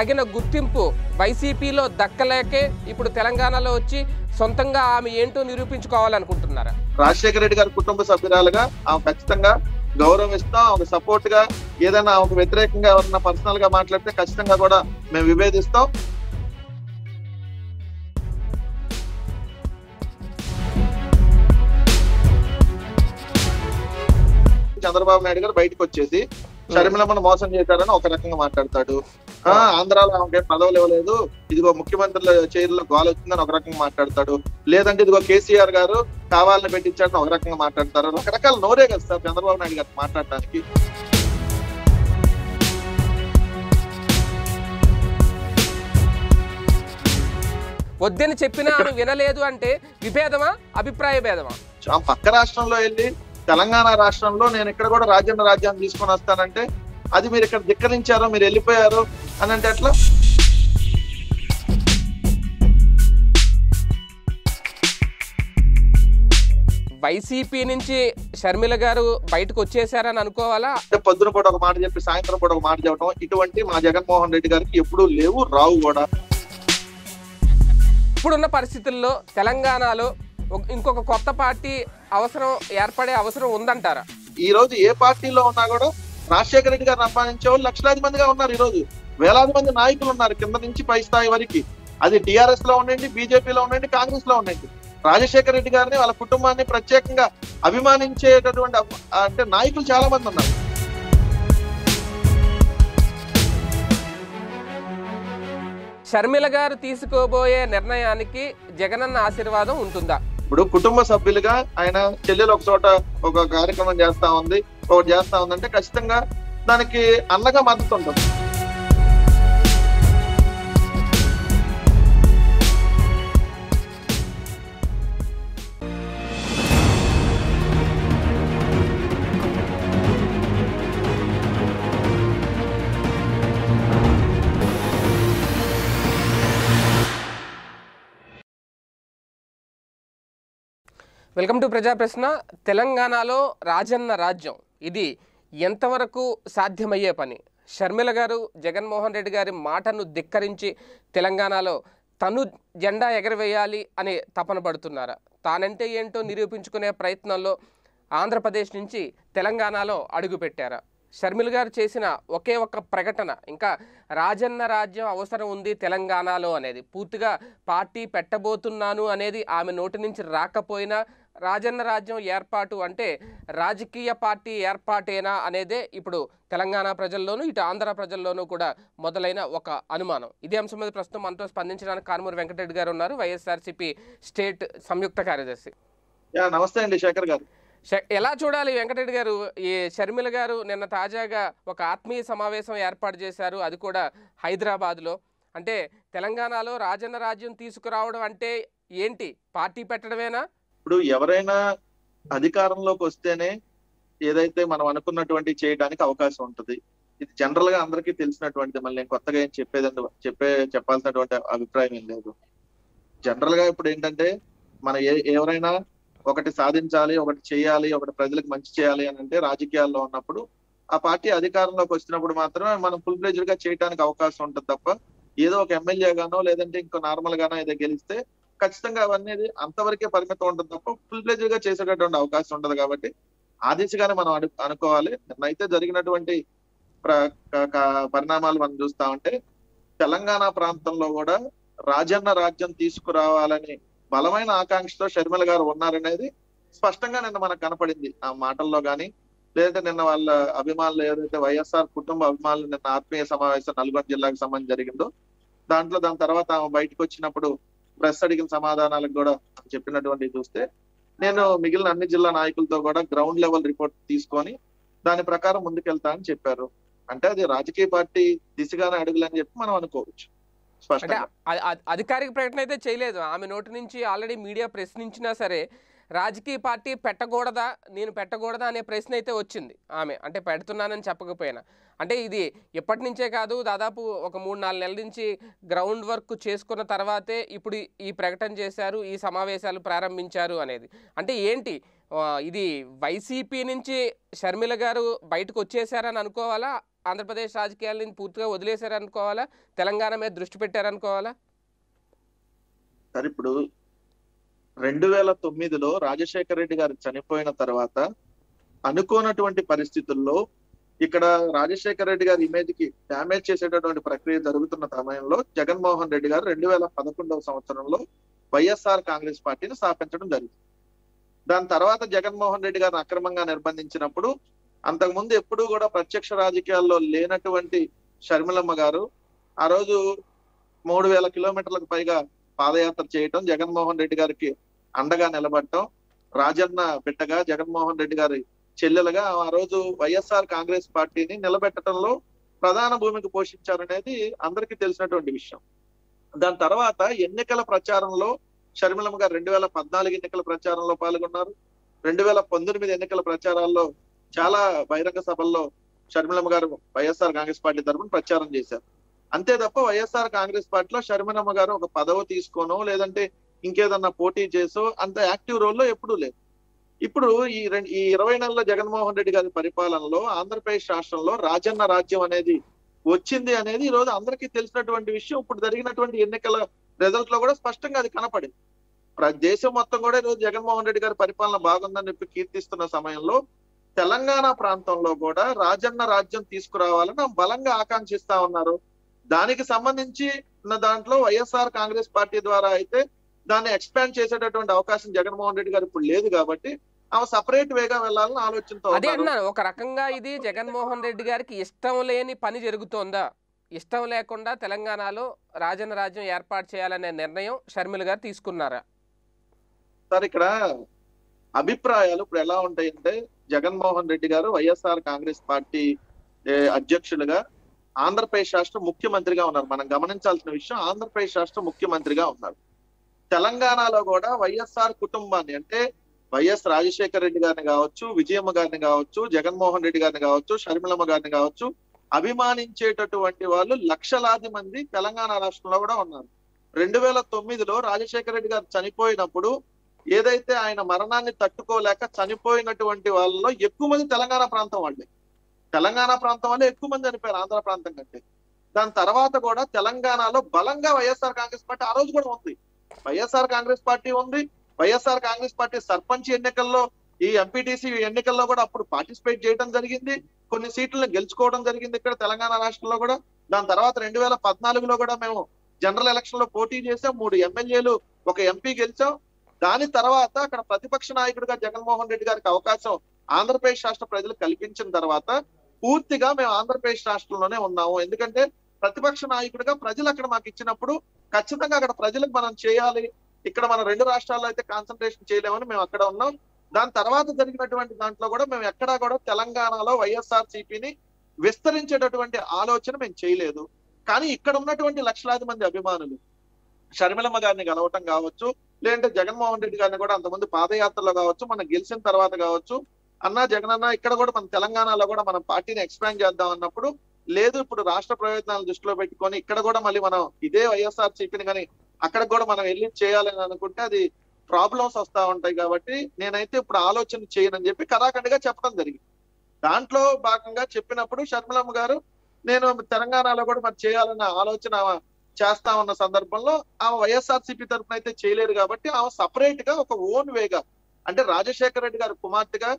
తగిన గుర్తింపు వైసీపీలో దక్కలేకే ఇప్పుడు తెలంగాణలో వచ్చి సొంతంగా ఆమె ఏంటో నిరూపించుకోవాలనుకుంటున్నారా? రాజశేఖర రెడ్డి గారి కుటుంబ సభ్యురాలుగా ఆమె ఖచ్చితంగా గౌరవిస్తాం ఆమె సపోర్ట్గా ఏదైనా ఆమెకు వ్యతిరేకంగా ఎవరన్నా పర్సనల్గా మాట్లాడితే ఖచ్చితంగా కూడా మేము విభేదిస్తాం. చంద్రబాబు నాయుడు గారు బయటకు వచ్చేసి షర్మిలమ్మను మోసం చేశారని ఒక రకంగా మాట్లాడతాడు. ఆంధ్రాలో ఆమెకి పదవులు ఇవ్వలేదు. ఇదిగో ముఖ్యమంత్రుల చైర్లో గోల వచ్చిందని ఒక రకంగా మాట్లాడతాడు. లేదంటే ఇదిగో కేసీఆర్ గారు కావాలని పెట్టించాడని ఒక రకంగా మాట్లాడతారు. రకరకాల నోరే కదా సార్ చంద్రబాబు నాయుడు గారు మాట్లాడటానికి. వద్దని చెప్పినా ఆమె వినలేదు అంటే విభేదమా? అభిప్రాయ భేదమా? పక్క రాష్ట్రంలో వెళ్ళి తెలంగాణ రాష్ట్రంలో నేను ఇక్కడ కూడా రాజ్యాంగ రాజ్యాన్ని తీసుకొని వస్తానంటే అది మీరు ఇక్కడ ధిక్కరించారో మీరు వెళ్ళిపోయారు అని అంటే ఎట్లా? వైసీపీ నుంచి షర్మిల గారు బయటకు వచ్చేసారని అనుకోవాలా? అంటే పొద్దున పూట ఒక మాట చెప్పి సాయంత్రం పూట ఒక మాట చెప్పడం ఇటువంటి మా జగన్మోహన్ రెడ్డి గారికి ఎప్పుడూ లేవు రావు కూడా. ఇప్పుడున్న పరిస్థితుల్లో తెలంగాణలో ఇంకొక కొత్త పార్టీ అవసరం ఏర్పడే అవసరం ఉందంటారా? ఈ రోజు ఏ పార్టీలో ఉన్నా కూడా రాజశేఖర రెడ్డి గారిని అభిమానించే వాళ్ళు లక్షలాది మందిగా ఉన్నారు ఈ రోజు వేలాది మంది నాయకులు ఉన్నారు కింద నుంచి పై స్థాయి వరకు. అది టిఆర్ఎస్లో ఉండండి బీజేపీలో ఉండండి కాంగ్రెస్లో ఉండండి. రాజశేఖర రెడ్డి గారిని వాళ్ళ కుటుంబాన్ని ప్రత్యేకంగా అభిమానించేటటువంటి అంటే నాయకులు చాలా మంది ఉన్నారు. షర్మిల గారు తీసుకోబోయే నిర్ణయానికి జగనన్న ఆశీర్వాదం ఉంటుందా? ఇప్పుడు కుటుంబ సభ్యులుగా ఆయన చెల్లెలు ఒక చోట ఒక కార్యక్రమం చేస్తా ఉంది. ఒకటి చేస్తా ఉందంటే ఖచ్చితంగా దానికి అన్నగా మద్దతు ఉంటుంది. వెల్కమ్ టు ప్రజా ప్రశ్న తెలంగాణలో రాజన్న రాజ్యం. ఇది ఎంతవరకు సాధ్యమయ్యే పని? షర్మిల గారు జగన్మోహన్ రెడ్డి గారి మాటను ధిక్కరించి తెలంగాణలో తను జెండా ఎగరవేయాలి అని తపన పడుతున్నారా? తానంటే ఏంటో నిరూపించుకునే ప్రయత్నంలో ఆంధ్రప్రదేశ్ నుంచి తెలంగాణలో అడుగుపెట్టారా షర్మిల గారు చేసిన ఒకే ఒక్క ప్రకటన ఇంకా రాజన్న రాజ్యం అవసరం ఉంది తెలంగాణలో అనేది పూర్తిగా పార్టీ పెట్టబోతున్నాను అనేది ఆమె నోటి నుంచి రాకపోయినా రాజన్న రాజ్యం ఏర్పాటు అంటే రాజకీయ పార్టీ ఏర్పాటేనా అనేదే ఇప్పుడు తెలంగాణ ప్రజల్లోనూ ఇటు ఆంధ్ర ప్రజల్లోనూ కూడా మొదలైన ఒక అనుమానం. ఇదే అంశం మీద ప్రస్తుతం మనతో స్పందించడానికి కారుమూరి వెంకటరెడ్డి గారు ఉన్నారు వైఎస్ఆర్సీపీ స్టేట్ సంయుక్త కార్యదర్శి. నమస్తే అండి శేఖర్ గారు. ఎలా చూడాలి వెంకటరెడ్డి గారు? ఈ షర్మిల గారు నిన్న తాజాగా ఒక ఆత్మీయ సమావేశం ఏర్పాటు చేశారు అది కూడా హైదరాబాద్లో. అంటే తెలంగాణలో రాజన్న రాజ్యం తీసుకురావడం అంటే ఏంటి? పార్టీ పెట్టడమేనా? ఇప్పుడు ఎవరైనా అధికారంలోకి వస్తేనే ఏదైతే మనం అనుకున్నటువంటి చేయడానికి అవకాశం ఉంటుంది. ఇది జనరల్గా అందరికీ తెలిసినటువంటిది. మళ్ళీ నేను కొత్తగా ఏం చెప్పేదండి చెప్పే చెప్పాల్సినటువంటి అభిప్రాయం ఏం లేదు. జనరల్గా ఇప్పుడు ఏంటంటే మన ఏ ఎవరైనా ఒకటి సాధించాలి ఒకటి చేయాలి ఒకటి ప్రజలకు మంచి చేయాలి అని అంటే రాజకీయాల్లో ఉన్నప్పుడు ఆ పార్టీ అధికారంలోకి వచ్చినప్పుడు మాత్రమే మనం ఫుల్ ఫ్లెజ్డ్గా చేయడానికి అవకాశం ఉంటుంది తప్ప ఏదో ఒక ఎమ్మెల్యే గానో లేదంటే ఇంకో నార్మల్ గానో ఏదో గెలిస్తే ఖచ్చితంగా అవన్నీ అంతవరకే పరిమితం ఉంటుంది తప్ప ఫుల్ ప్లేజ్గా చేసేటటువంటి అవకాశం ఉండదు కాబట్టి ఆ దిశగానే మనం అనుకోవాలి. నిన్నైతే జరిగినటువంటి పరిణామాలు మనం చూస్తా ఉంటే తెలంగాణ ప్రాంతంలో కూడా రాజన్న రాజ్యం తీసుకురావాలని బలమైన ఆకాంక్షతో షర్మిల గారు ఉన్నారనేది స్పష్టంగా నిన్న మనకు కనపడింది. ఆ మాటల్లో కానీ లేదంటే నిన్న వాళ్ళ అభిమానులు ఏదైతే వైఎస్ఆర్ కుటుంబ అభిమానులు నిన్న ఆత్మీయ సమావేశం నల్గొండ జిల్లాకు సంబంధించి జరిగిందో దాంట్లో దాని తర్వాత ఆమె బయటకు వచ్చినప్పుడు ప్రెస్ అడిగిన సమాధానాలకు కూడా చెప్పినటువంటి చూస్తే నేను మిగిలిన అన్ని జిల్లా నాయకులతో కూడా గ్రౌండ్ లెవెల్ రిపోర్ట్ తీసుకొని దాని ప్రకారం ముందుకెళ్తా అని చెప్పారు. అంటే అది రాజకీయ పార్టీ దిశగానే అడుగులని చెప్పి మనం అనుకోవచ్చు. అధికారిక ప్రకటన అయితే చేయలేదు. ఆమె నోటి నుంచి ఆల్రెడీ మీడియా ప్రశ్నించినా సరే రాజకీయ పార్టీ పెట్టకూడదా నేను పెట్టకూడదా అనే ప్రశ్న అయితే వచ్చింది ఆమె. అంటే పెడుతున్నానని చెప్పకపోయినా. అంటే ఇది ఎప్పటి నుంచే కాదు దాదాపు ఒక మూడు నాలుగు నెలల నుంచి గ్రౌండ్ వర్క్ చేసుకున్న తర్వాతే ఇప్పుడు ఈ- ప్రకటన చేశారు ఈ సమావేశాలు ప్రారంభించారు అనేది. అంటే ఏంటి? ఇది వైసీపీ నుంచి షర్మిల గారు బయటకు వచ్చేసారని అనుకోవాలా? ఆంధ్రప్రదేశ్ రాజకీయాలని పూర్తిగా వదిలేశారనుకోవాలా? తెలంగాణ మీద దృష్టి పెట్టారనుకోవాలా? సరే ఇప్పుడు రెండు వేల తొమ్మిదిలో రాజశేఖర రెడ్డి గారు చనిపోయిన తర్వాత అనుకోనటువంటి పరిస్థితుల్లో ఇక్కడ రాజశేఖర రెడ్డి గారి ఇమేజ్కి డ్యామేజ్ చేసేటటువంటి ప్రక్రియ జరుగుతున్న సమయంలో జగన్మోహన్ రెడ్డి గారు రెండు వేల పదకొండవ సంవత్సరంలో వైఎస్ఆర్ కాంగ్రెస్ పార్టీని స్థాపించడం జరిగింది. దాని తర్వాత జగన్మోహన్ రెడ్డి గారిని అక్రమంగా నిర్బంధించినప్పుడు అంతకుముందు ఎప్పుడూ కూడా ప్రత్యక్ష రాజకీయాల్లో లేనటువంటి షర్మిలమ్మ గారు ఆ రోజు మూడు వేల కిలోమీటర్లకు పైగా పాదయాత్ర చేయటం జగన్మోహన్ రెడ్డి గారికి అండగా నిలబడటం రాజన్న బిడ్డగా జగన్మోహన్ రెడ్డి గారి చెల్లెలుగా ఆ రోజు వైఎస్ఆర్ కాంగ్రెస్ పార్టీని నిలబెట్టడంలో ప్రధాన భూమిక పోషించారనేది అందరికీ తెలిసినటువంటి విషయం. దాని తర్వాత ఎన్నికల ప్రచారంలో షర్మిలమ్మ గారు రెండు వేల పద్నాలుగు ఎన్నికల ప్రచారంలో పాల్గొన్నారు. రెండు వేల పంతొమ్మిది ఎన్నికల ప్రచారాల్లో చాలా బహిరంగ సభల్లో షర్మిలమ్మ గారు వైఎస్ఆర్ కాంగ్రెస్ పార్టీ తరఫున ప్రచారం చేశారు. అంతే తప్ప వైఎస్ఆర్ కాంగ్రెస్ పార్టీలో షర్మిలమ్మ గారు ఒక పదవి తీసుకోనో లేదంటే ఇంకేదన్నా పోటీ చేసో అంత యాక్టివ్ రోల్లో ఎప్పుడూ లేదు ఇప్పుడు ఈ రెండు ఈ ఇరవై నెలల జగన్మోహన్ రెడ్డి గారి పరిపాలనలో ఆంధ్రప్రదేశ్ రాష్ట్రంలో రాజన్న రాజ్యం అనేది వచ్చింది అనేది ఈ రోజు అందరికీ తెలిసినటువంటి విషయం. ఇప్పుడు జరిగినటువంటి ఎన్నికల రిజల్ట్లో కూడా స్పష్టంగా అది కనపడింది. దేశం మొత్తం కూడా ఈ రోజు జగన్మోహన్ రెడ్డి గారి పరిపాలన బాగుందని చెప్పి కీర్తిస్తున్న సమయంలో తెలంగాణ ప్రాంతంలో కూడా రాజన్న రాజ్యం తీసుకురావాలని బలంగా ఆకాంక్షిస్తా ఉన్నారు. దానికి సంబంధించి ఉన్న దాంట్లో వైఎస్ఆర్ కాంగ్రెస్ పార్టీ ద్వారా అయితే దాన్ని ఎక్స్పాండ్ చేసేటటువంటి అవకాశం జగన్మోహన్ రెడ్డి గారు ఇప్పుడు లేదు కాబట్టి ఆమె సపరేట్ వేగా వెళ్ళాలని ఆలోచనతో అదే. అన్నాను ఒక రకంగా ఇది జగన్మోహన్ రెడ్డి గారికి ఇష్టం లేని పని జరుగుతోందా ఇష్టం లేకుండా తెలంగాణలో రాజన్న రాజ్యం ఏర్పాటు చేయాలనే నిర్ణయం షర్మిల గారు తీసుకున్నారా సార్ ఇక్కడ అభిప్రాయాలు ఇప్పుడు ఎలా ఉంటాయంటే జగన్మోహన్ రెడ్డి గారు వైఎస్ఆర్ కాంగ్రెస్ పార్టీ అధ్యక్షులుగా ఆంధ్రప్రదేశ్ రాష్ట్ర ముఖ్యమంత్రిగా ఉన్నారు. మనం గమనించాల్సిన విషయం ఆంధ్రప్రదేశ్ రాష్ట్ర ముఖ్యమంత్రిగా ఉన్నారు. తెలంగాణలో కూడా వైఎస్ఆర్ కుటుంబాన్ని అంటే వైఎస్ రాజశేఖర రెడ్డి గారిని కావచ్చు విజయమ్మ గారిని కావచ్చు జగన్మోహన్ రెడ్డి గారిని కావచ్చు షర్మిలమ్మ గారిని కావచ్చు అభిమానించేటటువంటి వాళ్ళు లక్షలాది మంది తెలంగాణ రాష్ట్రంలో కూడా ఉన్నారు. రెండు వేల తొమ్మిదిలో రాజశేఖర రెడ్డి గారు చనిపోయినప్పుడు ఏదైతే ఆయన మరణాన్ని తట్టుకోలేక చనిపోయినటువంటి వాళ్ళలో ఎక్కువ మంది తెలంగాణ ప్రాంతం వాళ్ళే. తెలంగాణ ప్రాంతం వల్ల ఎక్కువ మంది చనిపోయారు ఆంధ్ర ప్రాంతం కంటే. దాని తర్వాత కూడా తెలంగాణలో బలంగా వైఎస్ఆర్ కాంగ్రెస్ పార్టీ ఆ రోజు కూడా ఉంది. వైఎస్ఆర్ కాంగ్రెస్ పార్టీ ఉంది. వైఎస్ఆర్ కాంగ్రెస్ పార్టీ సర్పంచ్ ఎన్నికల్లో ఈ ఎంపీటీసీ ఎన్నికల్లో కూడా అప్పుడు పార్టిసిపేట్ చేయడం జరిగింది. కొన్ని సీట్లను గెలుచుకోవడం జరిగింది ఇక్కడ తెలంగాణ రాష్ట్రంలో కూడా. దాని తర్వాత రెండు వేల పద్నాలుగులో కూడా మేము జనరల్ ఎలక్షన్లో పోటీ చేసాం మూడు ఎమ్మెల్యేలు ఒక ఎంపీ గెలిచాం. దాని తర్వాత అక్కడ ప్రతిపక్ష నాయకుడిగా జగన్మోహన్ రెడ్డి గారికి అవకాశం ఆంధ్రప్రదేశ్ రాష్ట్ర ప్రజలు కల్పించిన తర్వాత పూర్తిగా మేము ఆంధ్రప్రదేశ్ రాష్ట్రంలోనే ఉన్నాము. ఎందుకంటే ప్రతిపక్ష నాయకుడిగా ప్రజలు అక్కడ మాకు ఇచ్చినప్పుడు ఖచ్చితంగా అక్కడ ప్రజలకు మనం చేయాలి. ఇక్కడ మన రెండు రాష్ట్రాల్లో అయితే కాన్సన్ట్రేషన్ చేయలేమని మేము అక్కడ ఉన్నాం. దాని తర్వాత జరిగినటువంటి దాంట్లో కూడా మేము ఎక్కడా కూడా తెలంగాణలో వైఎస్ఆర్ సిపిని విస్తరించేటటువంటి ఆలోచన మేము చేయలేదు. కానీ ఇక్కడ ఉన్నటువంటి లక్షలాది మంది అభిమానులు షర్మిలమ్మ గారిని కలవటం కావచ్చు లేదంటే జగన్మోహన్ రెడ్డి గారిని కూడా అంతమంది పాదయాత్రలో కావచ్చు మనం గెలిచిన తర్వాత కావచ్చు అన్నా జగన్ అన్న ఇక్కడ కూడా మన తెలంగాణలో కూడా మనం పార్టీని ఎక్స్పాండ్ చేద్దాం అన్నప్పుడు లేదు ఇప్పుడు రాష్ట్ర ప్రయోజనాలు దృష్టిలో పెట్టుకొని ఇక్కడ కూడా మళ్ళీ మనం ఇదే వైఎస్ఆర్ సిపిని కానీ అక్కడ కూడా మనం వెళ్ళి చేయాలని అనుకుంటే అది ప్రాబ్లమ్స్ వస్తా ఉంటాయి కాబట్టి నేనైతే ఇప్పుడు ఆలోచన చేయనని చెప్పి కరాఖండిగా చెప్పడం జరిగింది. దాంట్లో భాగంగా చెప్పినప్పుడు షర్మిలమ్మ గారు నేను తెలంగాణలో కూడా మరి చేయాలన్న ఆలోచన చేస్తా ఉన్న సందర్భంలో ఆమె వైఎస్ఆర్ సిపి తరఫున అయితే చేయలేరు కాబట్టి ఆమె సపరేట్గా ఒక ఓన్ వేగా అంటే రాజశేఖర రెడ్డి గారు కుమార్తెగా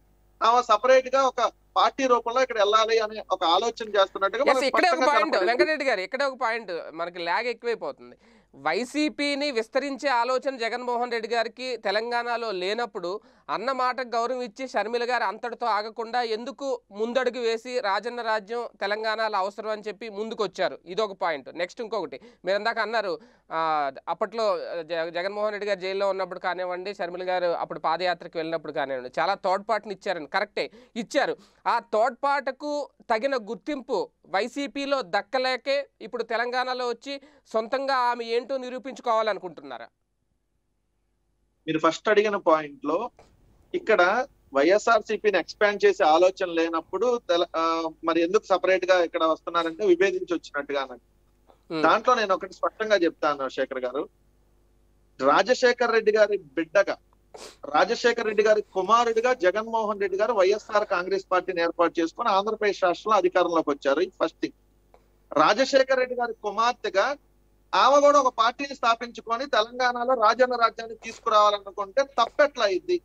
ఆమె సపరేట్గా ఒక పార్టీ రూపంలో ఇక్కడ వెళ్ళాలి అనే ఒక ఆలోచన చేస్తున్నట్టుగా ఇక్కడే ఒక పాయింట్. వెంకటరెడ్డి గారు ఇక్కడే ఒక పాయింట్ మనకి ల్యాగ్ ఎక్కువైపోతుంది వైసీపీని విస్తరించే ఆలోచన జగన్మోహన్ రెడ్డి గారికి తెలంగాణలో లేనప్పుడు అన్న మాటకు గౌరవం ఇచ్చి షర్మిల గారు అంతటితో ఆగకుండా ఎందుకు ముందడుగు వేసి రాజన్న రాజ్యం తెలంగాణలో అవసరం అని చెప్పి ముందుకొచ్చారు. ఇదొక పాయింట్. నెక్స్ట్ ఇంకొకటి. మీరు ఇందాక అన్నారు అప్పట్లో జ- జగన్మోహన్ రెడ్డి గారు జైల్లో ఉన్నప్పుడు కానివ్వండి షర్మిల గారు అప్పుడు పాదయాత్రకు వెళ్ళినప్పుడు కానివ్వండి చాలా తోడ్పాటుని ఇచ్చారని కరెక్టే ఇచ్చారు. ఆ తోడ్పాటుకు తగిన గుర్తింపు వైసీపీలో దక్కలేకే ఇప్పుడు తెలంగాణలో వచ్చి సొంతంగా ఆమె ఏంటో నిరూపించుకోవాలనుకుంటున్నారా? మీరు ఫస్ట్ అడిగిన పాయింట్లో ఇక్కడ వైఎస్ఆర్ సిపిని ఎక్స్పాండ్ చేసే ఆలోచన లేనప్పుడు మరి ఎందుకు సపరేట్గా ఇక్కడ వస్తున్నారంటే విభేదించి వచ్చినట్టుగా నాకు. దాంట్లో నేను ఒకటి స్పష్టంగా చెప్తాను శేఖర్ గారు. రాజశేఖర్ రెడ్డి గారి బిడ్డగా రాజశేఖర రెడ్డి గారి కుమారుడిగా జగన్మోహన్ రెడ్డి గారు వైఎస్ఆర్ కాంగ్రెస్ పార్టీని ఏర్పాటు చేసుకుని ఆంధ్రప్రదేశ్ రాష్ట్రంలో అధికారంలోకి వచ్చారు. First thing. రాజశేఖర రెడ్డి గారి కుమార్తెగా ఆమె కూడా ఒక పార్టీని స్థాపించుకొని తెలంగాణలో రాజన్న రాజ్యాన్ని తీసుకురావాలనుకుంటే తప్పెట్లా అయింది.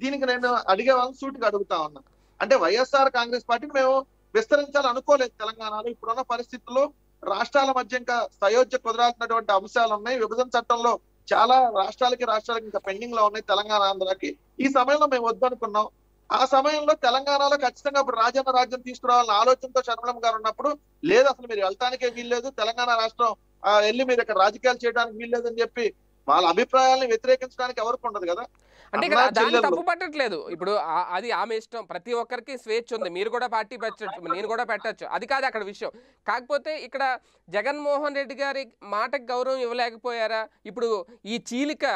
దీనికి నేను అడిగే వాళ్ళని సూటిగా అడుగుతా ఉన్నా. అంటే వైఎస్ఆర్ కాంగ్రెస్ పార్టీని మేము విస్తరించాలనుకోలేదు తెలంగాణలో. ఇప్పుడున్న పరిస్థితుల్లో రాష్ట్రాల మధ్య ఇంకా సయోధ్య కుదరాల్సినటువంటి అంశాలు ఉన్నాయి. విభజన చట్టంలో చాలా రాష్ట్రాలకి రాష్ట్రాలకి ఇంకా పెండింగ్లో ఉన్నాయి తెలంగాణ ఆంధ్రాకి. ఈ సమయంలో మేము వద్దనుకున్నాం. ఆ సమయంలో తెలంగాణలో ఖచ్చితంగా ఇప్పుడు రాజన్న రాజ్యం తీసుకురావాలన్న ఆలోచనతో శర్మలం గారు ఉన్నప్పుడు లేదు అసలు మీరు వెళ్తానికే వీల్లేదు తెలంగాణ రాష్ట్రం ఆ, వెళ్ళి మీరు ఇక్కడ రాజకీయాలు చేయడానికి వీల్లేదని చెప్పి వాళ్ళ అభిప్రాయాలను వ్యతిరేకించడానికి ఎవరికి ఉండదు కదా? అంటే ఇక్కడ దాన్ని. తప్పు పట్టట్లేదు. ఇప్పుడు అది ఆమె ఇష్టం. ప్రతి ఒక్కరికి స్వేచ్ఛ ఉంది. మీరు కూడా పార్టీ పెట్టచ్చు. నేను కూడా పెట్టచ్చు. అది కాదు అక్కడ విషయం. కాకపోతే ఇక్కడ జగన్మోహన్ రెడ్డి గారి మాటకు గౌరవం ఇవ్వలేకపోయారా? ఇప్పుడు ఈ చీలిక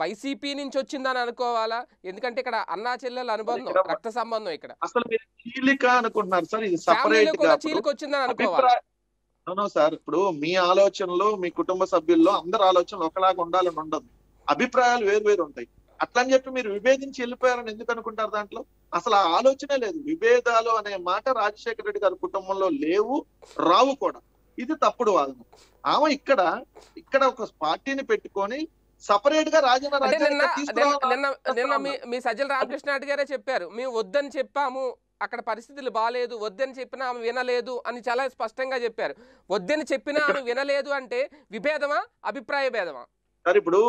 వైసీపీ నుంచి వచ్చిందని అనుకోవాలా? ఎందుకంటే ఇక్కడ అన్నా చెల్లెల అనుబంధం రక్త సంబంధం ఇక్కడ. అసలు చీలిక అనుకుంటున్నారు సార్. ఇది చీలిక వచ్చిందని అనుకోవాలి? అవును సార్. ఇప్పుడు మీ ఆలోచనలు మీ కుటుంబ సభ్యుల్లో అందరి ఆలోచనలు ఒకలాగా ఉండాలని ఉండదు. అభిప్రాయాలు వేరు వేరు ఉంటాయి. అట్లని చెప్పి మీరు విభేదించి వెళ్ళిపోయారని ఎందుకు అనుకుంటారు దాంట్లో? అసలు ఆ ఆలోచనే లేదు. విభేదాలు అనే మాట రాజశేఖర రెడ్డి గారి కుటుంబంలో లేవు రావు కూడా. ఇది తప్పుడు వాదన. ఆమె ఇక్కడ ఇక్కడ ఒక పార్టీని పెట్టుకొని సపరేట్గా రాజన్న నిన్న నిన్న మీ సజ్జల రామకృష్ణారెడ్డి గారే చెప్పారు. మేము వద్దని చెప్పాము. అక్కడ పరిస్థితులు బాగాలేదు వద్దని చెప్పినా ఆమె వినలేదు అని చాలా స్పష్టంగా చెప్పారు. వద్దని చెప్పినా ఆమె వినలేదు అంటే విభేదమా అభిప్రాయ భేదమా? సార్ ఇప్పుడు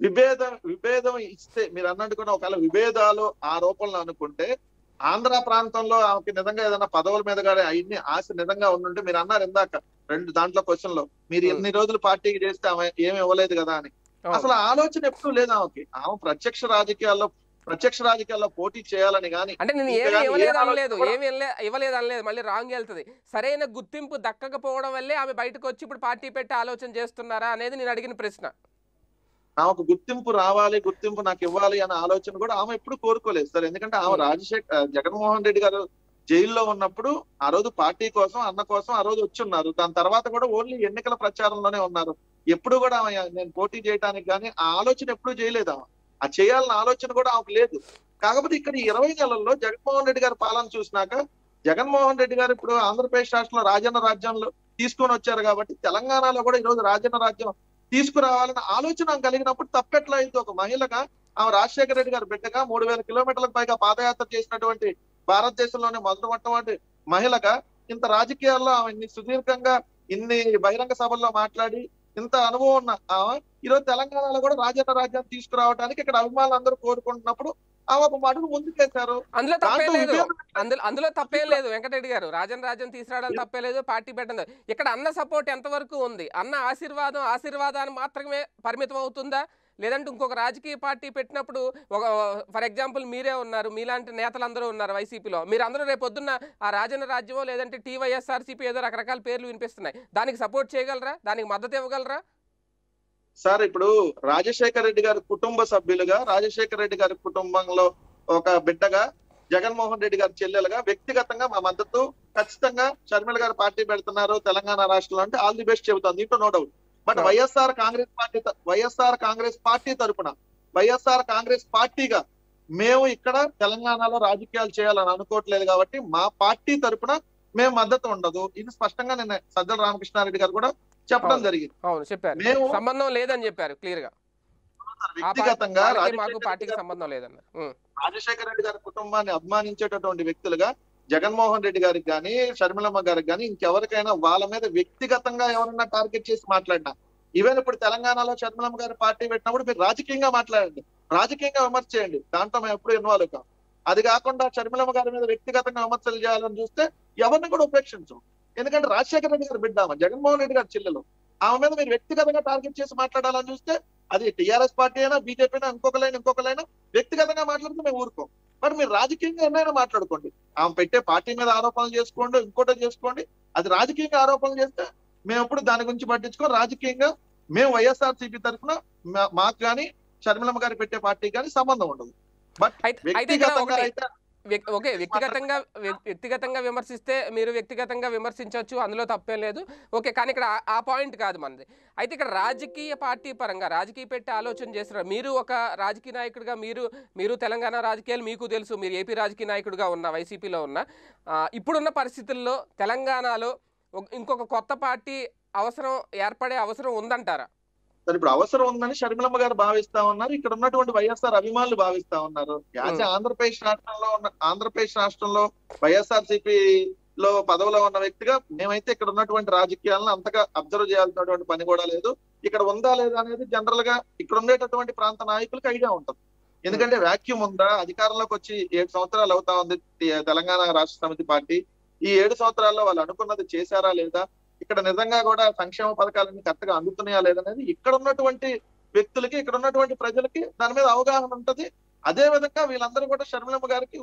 విభేదం విభేదం ఇస్తే మీరు అన్నట్టు కూడా ఒకవేళ విభేదాలు ఆ రూపంలో అనుకుంటే ఆంధ్ర ప్రాంతంలో ఆమెకి నిజంగా ఏదైనా పదవుల మీద కానీ అవన్నీ ఆశ నిజంగా ఉండుంటే మీరు అన్నారు ఇందాక రెండు దాంట్లో క్వశ్చన్లో మీరు. ఎన్ని రోజులు పార్టీకి చేస్తే ఆమె ఏమి ఇవ్వలేదు కదా అని. అసలు ఆలోచన ఎప్పుడు లేదు ఆమెకి. ఆమె ప్రత్యక్ష రాజకీయాల్లో ప్రత్యక్ష రాజకీయాల్లో పోటీ చేయాలని కానీ అంటే నేను ఏమి ఇవ్వలేదు అనలేదు ఏమి ఇవ్వలే- ఇవ్వలేదు అనలేదు మళ్ళీ రాంగ్ వెళ్తుంది. సరైన గుర్తింపు దక్కకపోవడం వల్లే ఆమె బయటకు వచ్చి ఇప్పుడు పార్టీ పెట్టి ఆలోచన చేస్తున్నారా అనేది నేను అడిగిన ప్రశ్న. ఆమెకు గుర్తింపు రావాలి గుర్తింపు నాకు ఇవ్వాలి అనే ఆలోచన కూడా ఆమె ఎప్పుడు కోరుకోలేదు సార్. ఎందుకంటే ఆమె. రాజశేఖర్ జగన్మోహన్ రెడ్డి గారు జైల్లో ఉన్నప్పుడు ఆ రోజు పార్టీ కోసం అన్న కోసం ఆ రోజు వచ్చి ఉన్నారు దాని తర్వాత కూడా ఓన్లీ ఎన్నికల ప్రచారంలోనే ఉన్నారు. ఎప్పుడు కూడా ఆమె నేను పోటీ చేయడానికి కానీ ఆ ఆలోచన ఎప్పుడు చేయలేదు ఆమె. ఆ చేయాలన్న ఆలోచన కూడా ఆమెకు లేదు. కాకపోతే ఇక్కడ ఈ ఇరవై నెలల్లో జగన్మోహన్ రెడ్డి గారి పాలన చూసినాక జగన్మోహన్ రెడ్డి గారు ఇప్పుడు ఆంధ్రప్రదేశ్ రాష్ట్రంలో రాజన్న రాజ్యంలో తీసుకొని వచ్చారు కాబట్టి తెలంగాణలో కూడా ఈ రోజు రాజన్న రాజ్యం తీసుకురావాలన్న ఆలోచన కలిగినప్పుడు తప్పెట్లా అయింది ఒక మహిళగా ఆమె రాజశేఖర రెడ్డి గారు బిడ్డగా మూడు వేల కిలోమీటర్లకు పైగా పాదయాత్ర చేసినటువంటి భారతదేశంలోనే మొదటి మహిళగా ఇంత రాజకీయాల్లో ఆమె ఇన్ని సుదీర్ఘంగా ఇన్ని బహిరంగ సభల్లో మాట్లాడి ఇంత అనుభవం ఉన్న ఈరోజు తెలంగాణలో కూడా రాజన్న రాజ్యాన్ని తీసుకురావడానికి ఇక్కడ అభిమానులు అందరూ కోరుకుంటున్నప్పుడు ఆమె ఒక అడుగు ముందుకేశారు అందులో తప్పేం లేదు. అందులో అందులో తప్పేం లేదు. వెంకటరెడ్డి గారు రాజన్ రాజ్యం తీసుకురావడం తప్పే లేదు. పార్టీ పెట్టడం. ఇక్కడ అన్న సపోర్ట్ ఎంతవరకు ఉంది? అన్న ఆశీర్వాదం ఆశీర్వాదాన్ని మాత్రమే పరిమితం అవుతుందా? లేదంటే ఇంకొక రాజకీయ పార్టీ పెట్టినప్పుడు ఒక ఫర్ ఎగ్జాంపుల్ మీరే ఉన్నారు మీలాంటి నేతలందరూ ఉన్నారు వైసీపీలో. మీరు అందరూ రేపు పొద్దున్న ఆ రాజన్న రాజ్యమో లేదంటే టీవైఎస్ఆర్సీపీ ఏదో రకరకాల పేర్లు వినిపిస్తున్నాయి. దానికి సపోర్ట్ చేయగలరా? దానికి మద్దతు ఇవ్వగలరా? సార్ ఇప్పుడు రాజశేఖర రెడ్డి గారి కుటుంబ సభ్యులుగా రాజశేఖర రెడ్డి గారి కుటుంబంలో ఒక బిడ్డగా జగన్మోహన్ రెడ్డి గారి చెల్లెలుగా వ్యక్తిగతంగా మా మద్దతు ఖచ్చితంగా షర్మిల గారు పార్టీ పెడుతున్నారు తెలంగాణ రాష్ట్రంలో అంటే ఆల్ ది బెస్ట్ చెబుతాను. దీంట్లో no doubt. But. YSR Congress Party YSR Congress Party తరపున వైఎస్ఆర్ కాంగ్రెస్ పార్టీగా మేము ఇక్కడ తెలంగాణలో రాజకీయాలు చేయాలని అనుకోవట్లేదు కాబట్టి మా పార్టీ తరపున మేము మద్దతు ఉండదు ఇది స్పష్టంగా నిన్న సజ్జల రామకృష్ణారెడ్డి గారు కూడా చెప్పడం. జరిగింది అవును చెప్పారు మేము సంబంధం లేదని చెప్పారు క్లియర్గా వ్యక్తిగతంగా పార్టీకి సంబంధం లేదన్నారు. రాజశేఖర రెడ్డి గారి కుటుంబాన్ని అభిమానించేటటువంటి వ్యక్తులుగా జగన్మోహన్ రెడ్డి గారికి కానీ షర్మిలమ్మ గారికి కానీ ఇంకెవరికైనా వాళ్ళ మీద వ్యక్తిగతంగా ఎవరన్నా టార్గెట్ చేసి మాట్లాడినా ఈవెన్ ఇప్పుడు తెలంగాణలో షర్మిలమ్మ గారి పార్టీ పెట్టినప్పుడు మీరు రాజకీయంగా మాట్లాడండి రాజకీయంగా విమర్శ చేయండి దాంట్లో మేము ఎప్పుడు ఇన్వాల్వ్ కాం అది కాకుండా షర్మిలమ్మ గారి మీద వ్యక్తిగతంగా విమర్శలు చేయాలని చూస్తే ఎవరిని కూడా ఉపేక్షించం ఎందుకంటే రాజశేఖర రెడ్డి గారు బిడ్డ జగన్మోహన్ రెడ్డి గారి చెల్లెలు. ఆమె మీద మీరు వ్యక్తిగతంగా టార్గెట్ చేసి మాట్లాడాలని చూస్తే అది టిఆర్ఎస్ పార్టీ అయినా బీజేపీ అయినా ఇంకొకలైనా ఇంకొకలైనా వ్యక్తిగతంగా మాట్లాడితే మేము ఊరుకోం. మరి మీరు రాజకీయంగా ఎన్నైనా మాట్లాడుకోండి. ఆమె పెట్టే పార్టీ మీద ఆరోపణలు చేసుకోండి ఇంకోటి చేసుకోండి. అది రాజకీయంగా ఆరోపణలు చేస్తే మేము ఎప్పుడు దాని గురించి పట్టించుకోం. రాజకీయంగా మేము వైఎస్ఆర్ సిపి తరఫున మాకు కానీ షర్మిలమ్మ గారు పెట్టే పార్టీకి కానీ సంబంధం ఉండదు. ఇక్కడ వ్యక్తిగతంగా అయితే ఓకే వ్యక్తిగతంగా వ్య- వ్యక్తిగతంగా విమర్శిస్తే మీరు వ్యక్తిగతంగా విమర్శించవచ్చు అందులో తప్పేం లేదు. ఓకే కానీ ఇక్కడ ఆ- పాయింట్ కాదు మనది. అయితే ఇక్కడ రాజకీయ పార్టీ పరంగా రాజకీయ పెట్టి ఆలోచన చేస్తున్నారు. మీరు ఒక రాజకీయ నాయకుడిగా మీరు మీరు తెలంగాణ రాజకీయాలు మీకు తెలుసు. మీరు ఏపీ రాజకీయ నాయకుడిగా ఉన్న వైసీపీలో ఉన్న. ఇప్పుడున్న పరిస్థితుల్లో తెలంగాణలో ఇంకొక కొత్త పార్టీ అవసరం ఏర్పడే అవసరం ఉందంటారా? సరే ఇప్పుడు అవసరం ఉందని షర్మిలమ్మ గారు భావిస్తా ఉన్నారు. ఇక్కడ ఉన్నటువంటి వైఎస్ఆర్ అభిమానులు భావిస్తా ఉన్నారు. As Hmm. ఆంధ్రప్రదేశ్ రాష్ట్రంలో ఉన్న ఆంధ్రప్రదేశ్ రాష్ట్రంలో వైఎస్ఆర్లో పదవిలో ఉన్న వ్యక్తిగా మేమైతే ఇక్కడ ఉన్నటువంటి రాజకీయాలను అంతగా అబ్జర్వ్ చేయాల్సినటువంటి పని కూడా లేదు. ఇక్కడ ఉందా లేదా అనేది జనరల్గా ఇక్కడ ఉండేటటువంటి ప్రాంత నాయకులకు ఐడియా ఉంటుంది. ఎందుకంటే వాక్యూమ్ ఉందా? అధికారంలోకి వచ్చి ఏడు సంవత్సరాలు అవుతా ఉంది తెలంగాణ రాష్ట్ర సమితి పార్టీ. ఈ ఏడు సంవత్సరాల్లో వాళ్ళు అనుకున్నది చేశారా లేదా? ఇక్కడ నిజంగా కూడా సంక్షేమ పథకాలన్నీ కరెక్ట్గా అందుతున్నాయా లేదనేది ఇక్కడ ఉన్నటువంటి వ్యక్తులకి ఇక్కడ ఉన్నటువంటి ప్రజలకి దాని మీద అవగాహన ఉంటది. అదే విధంగా వీళ్ళందరూ కూడా షర్మిలమ్మ గారికి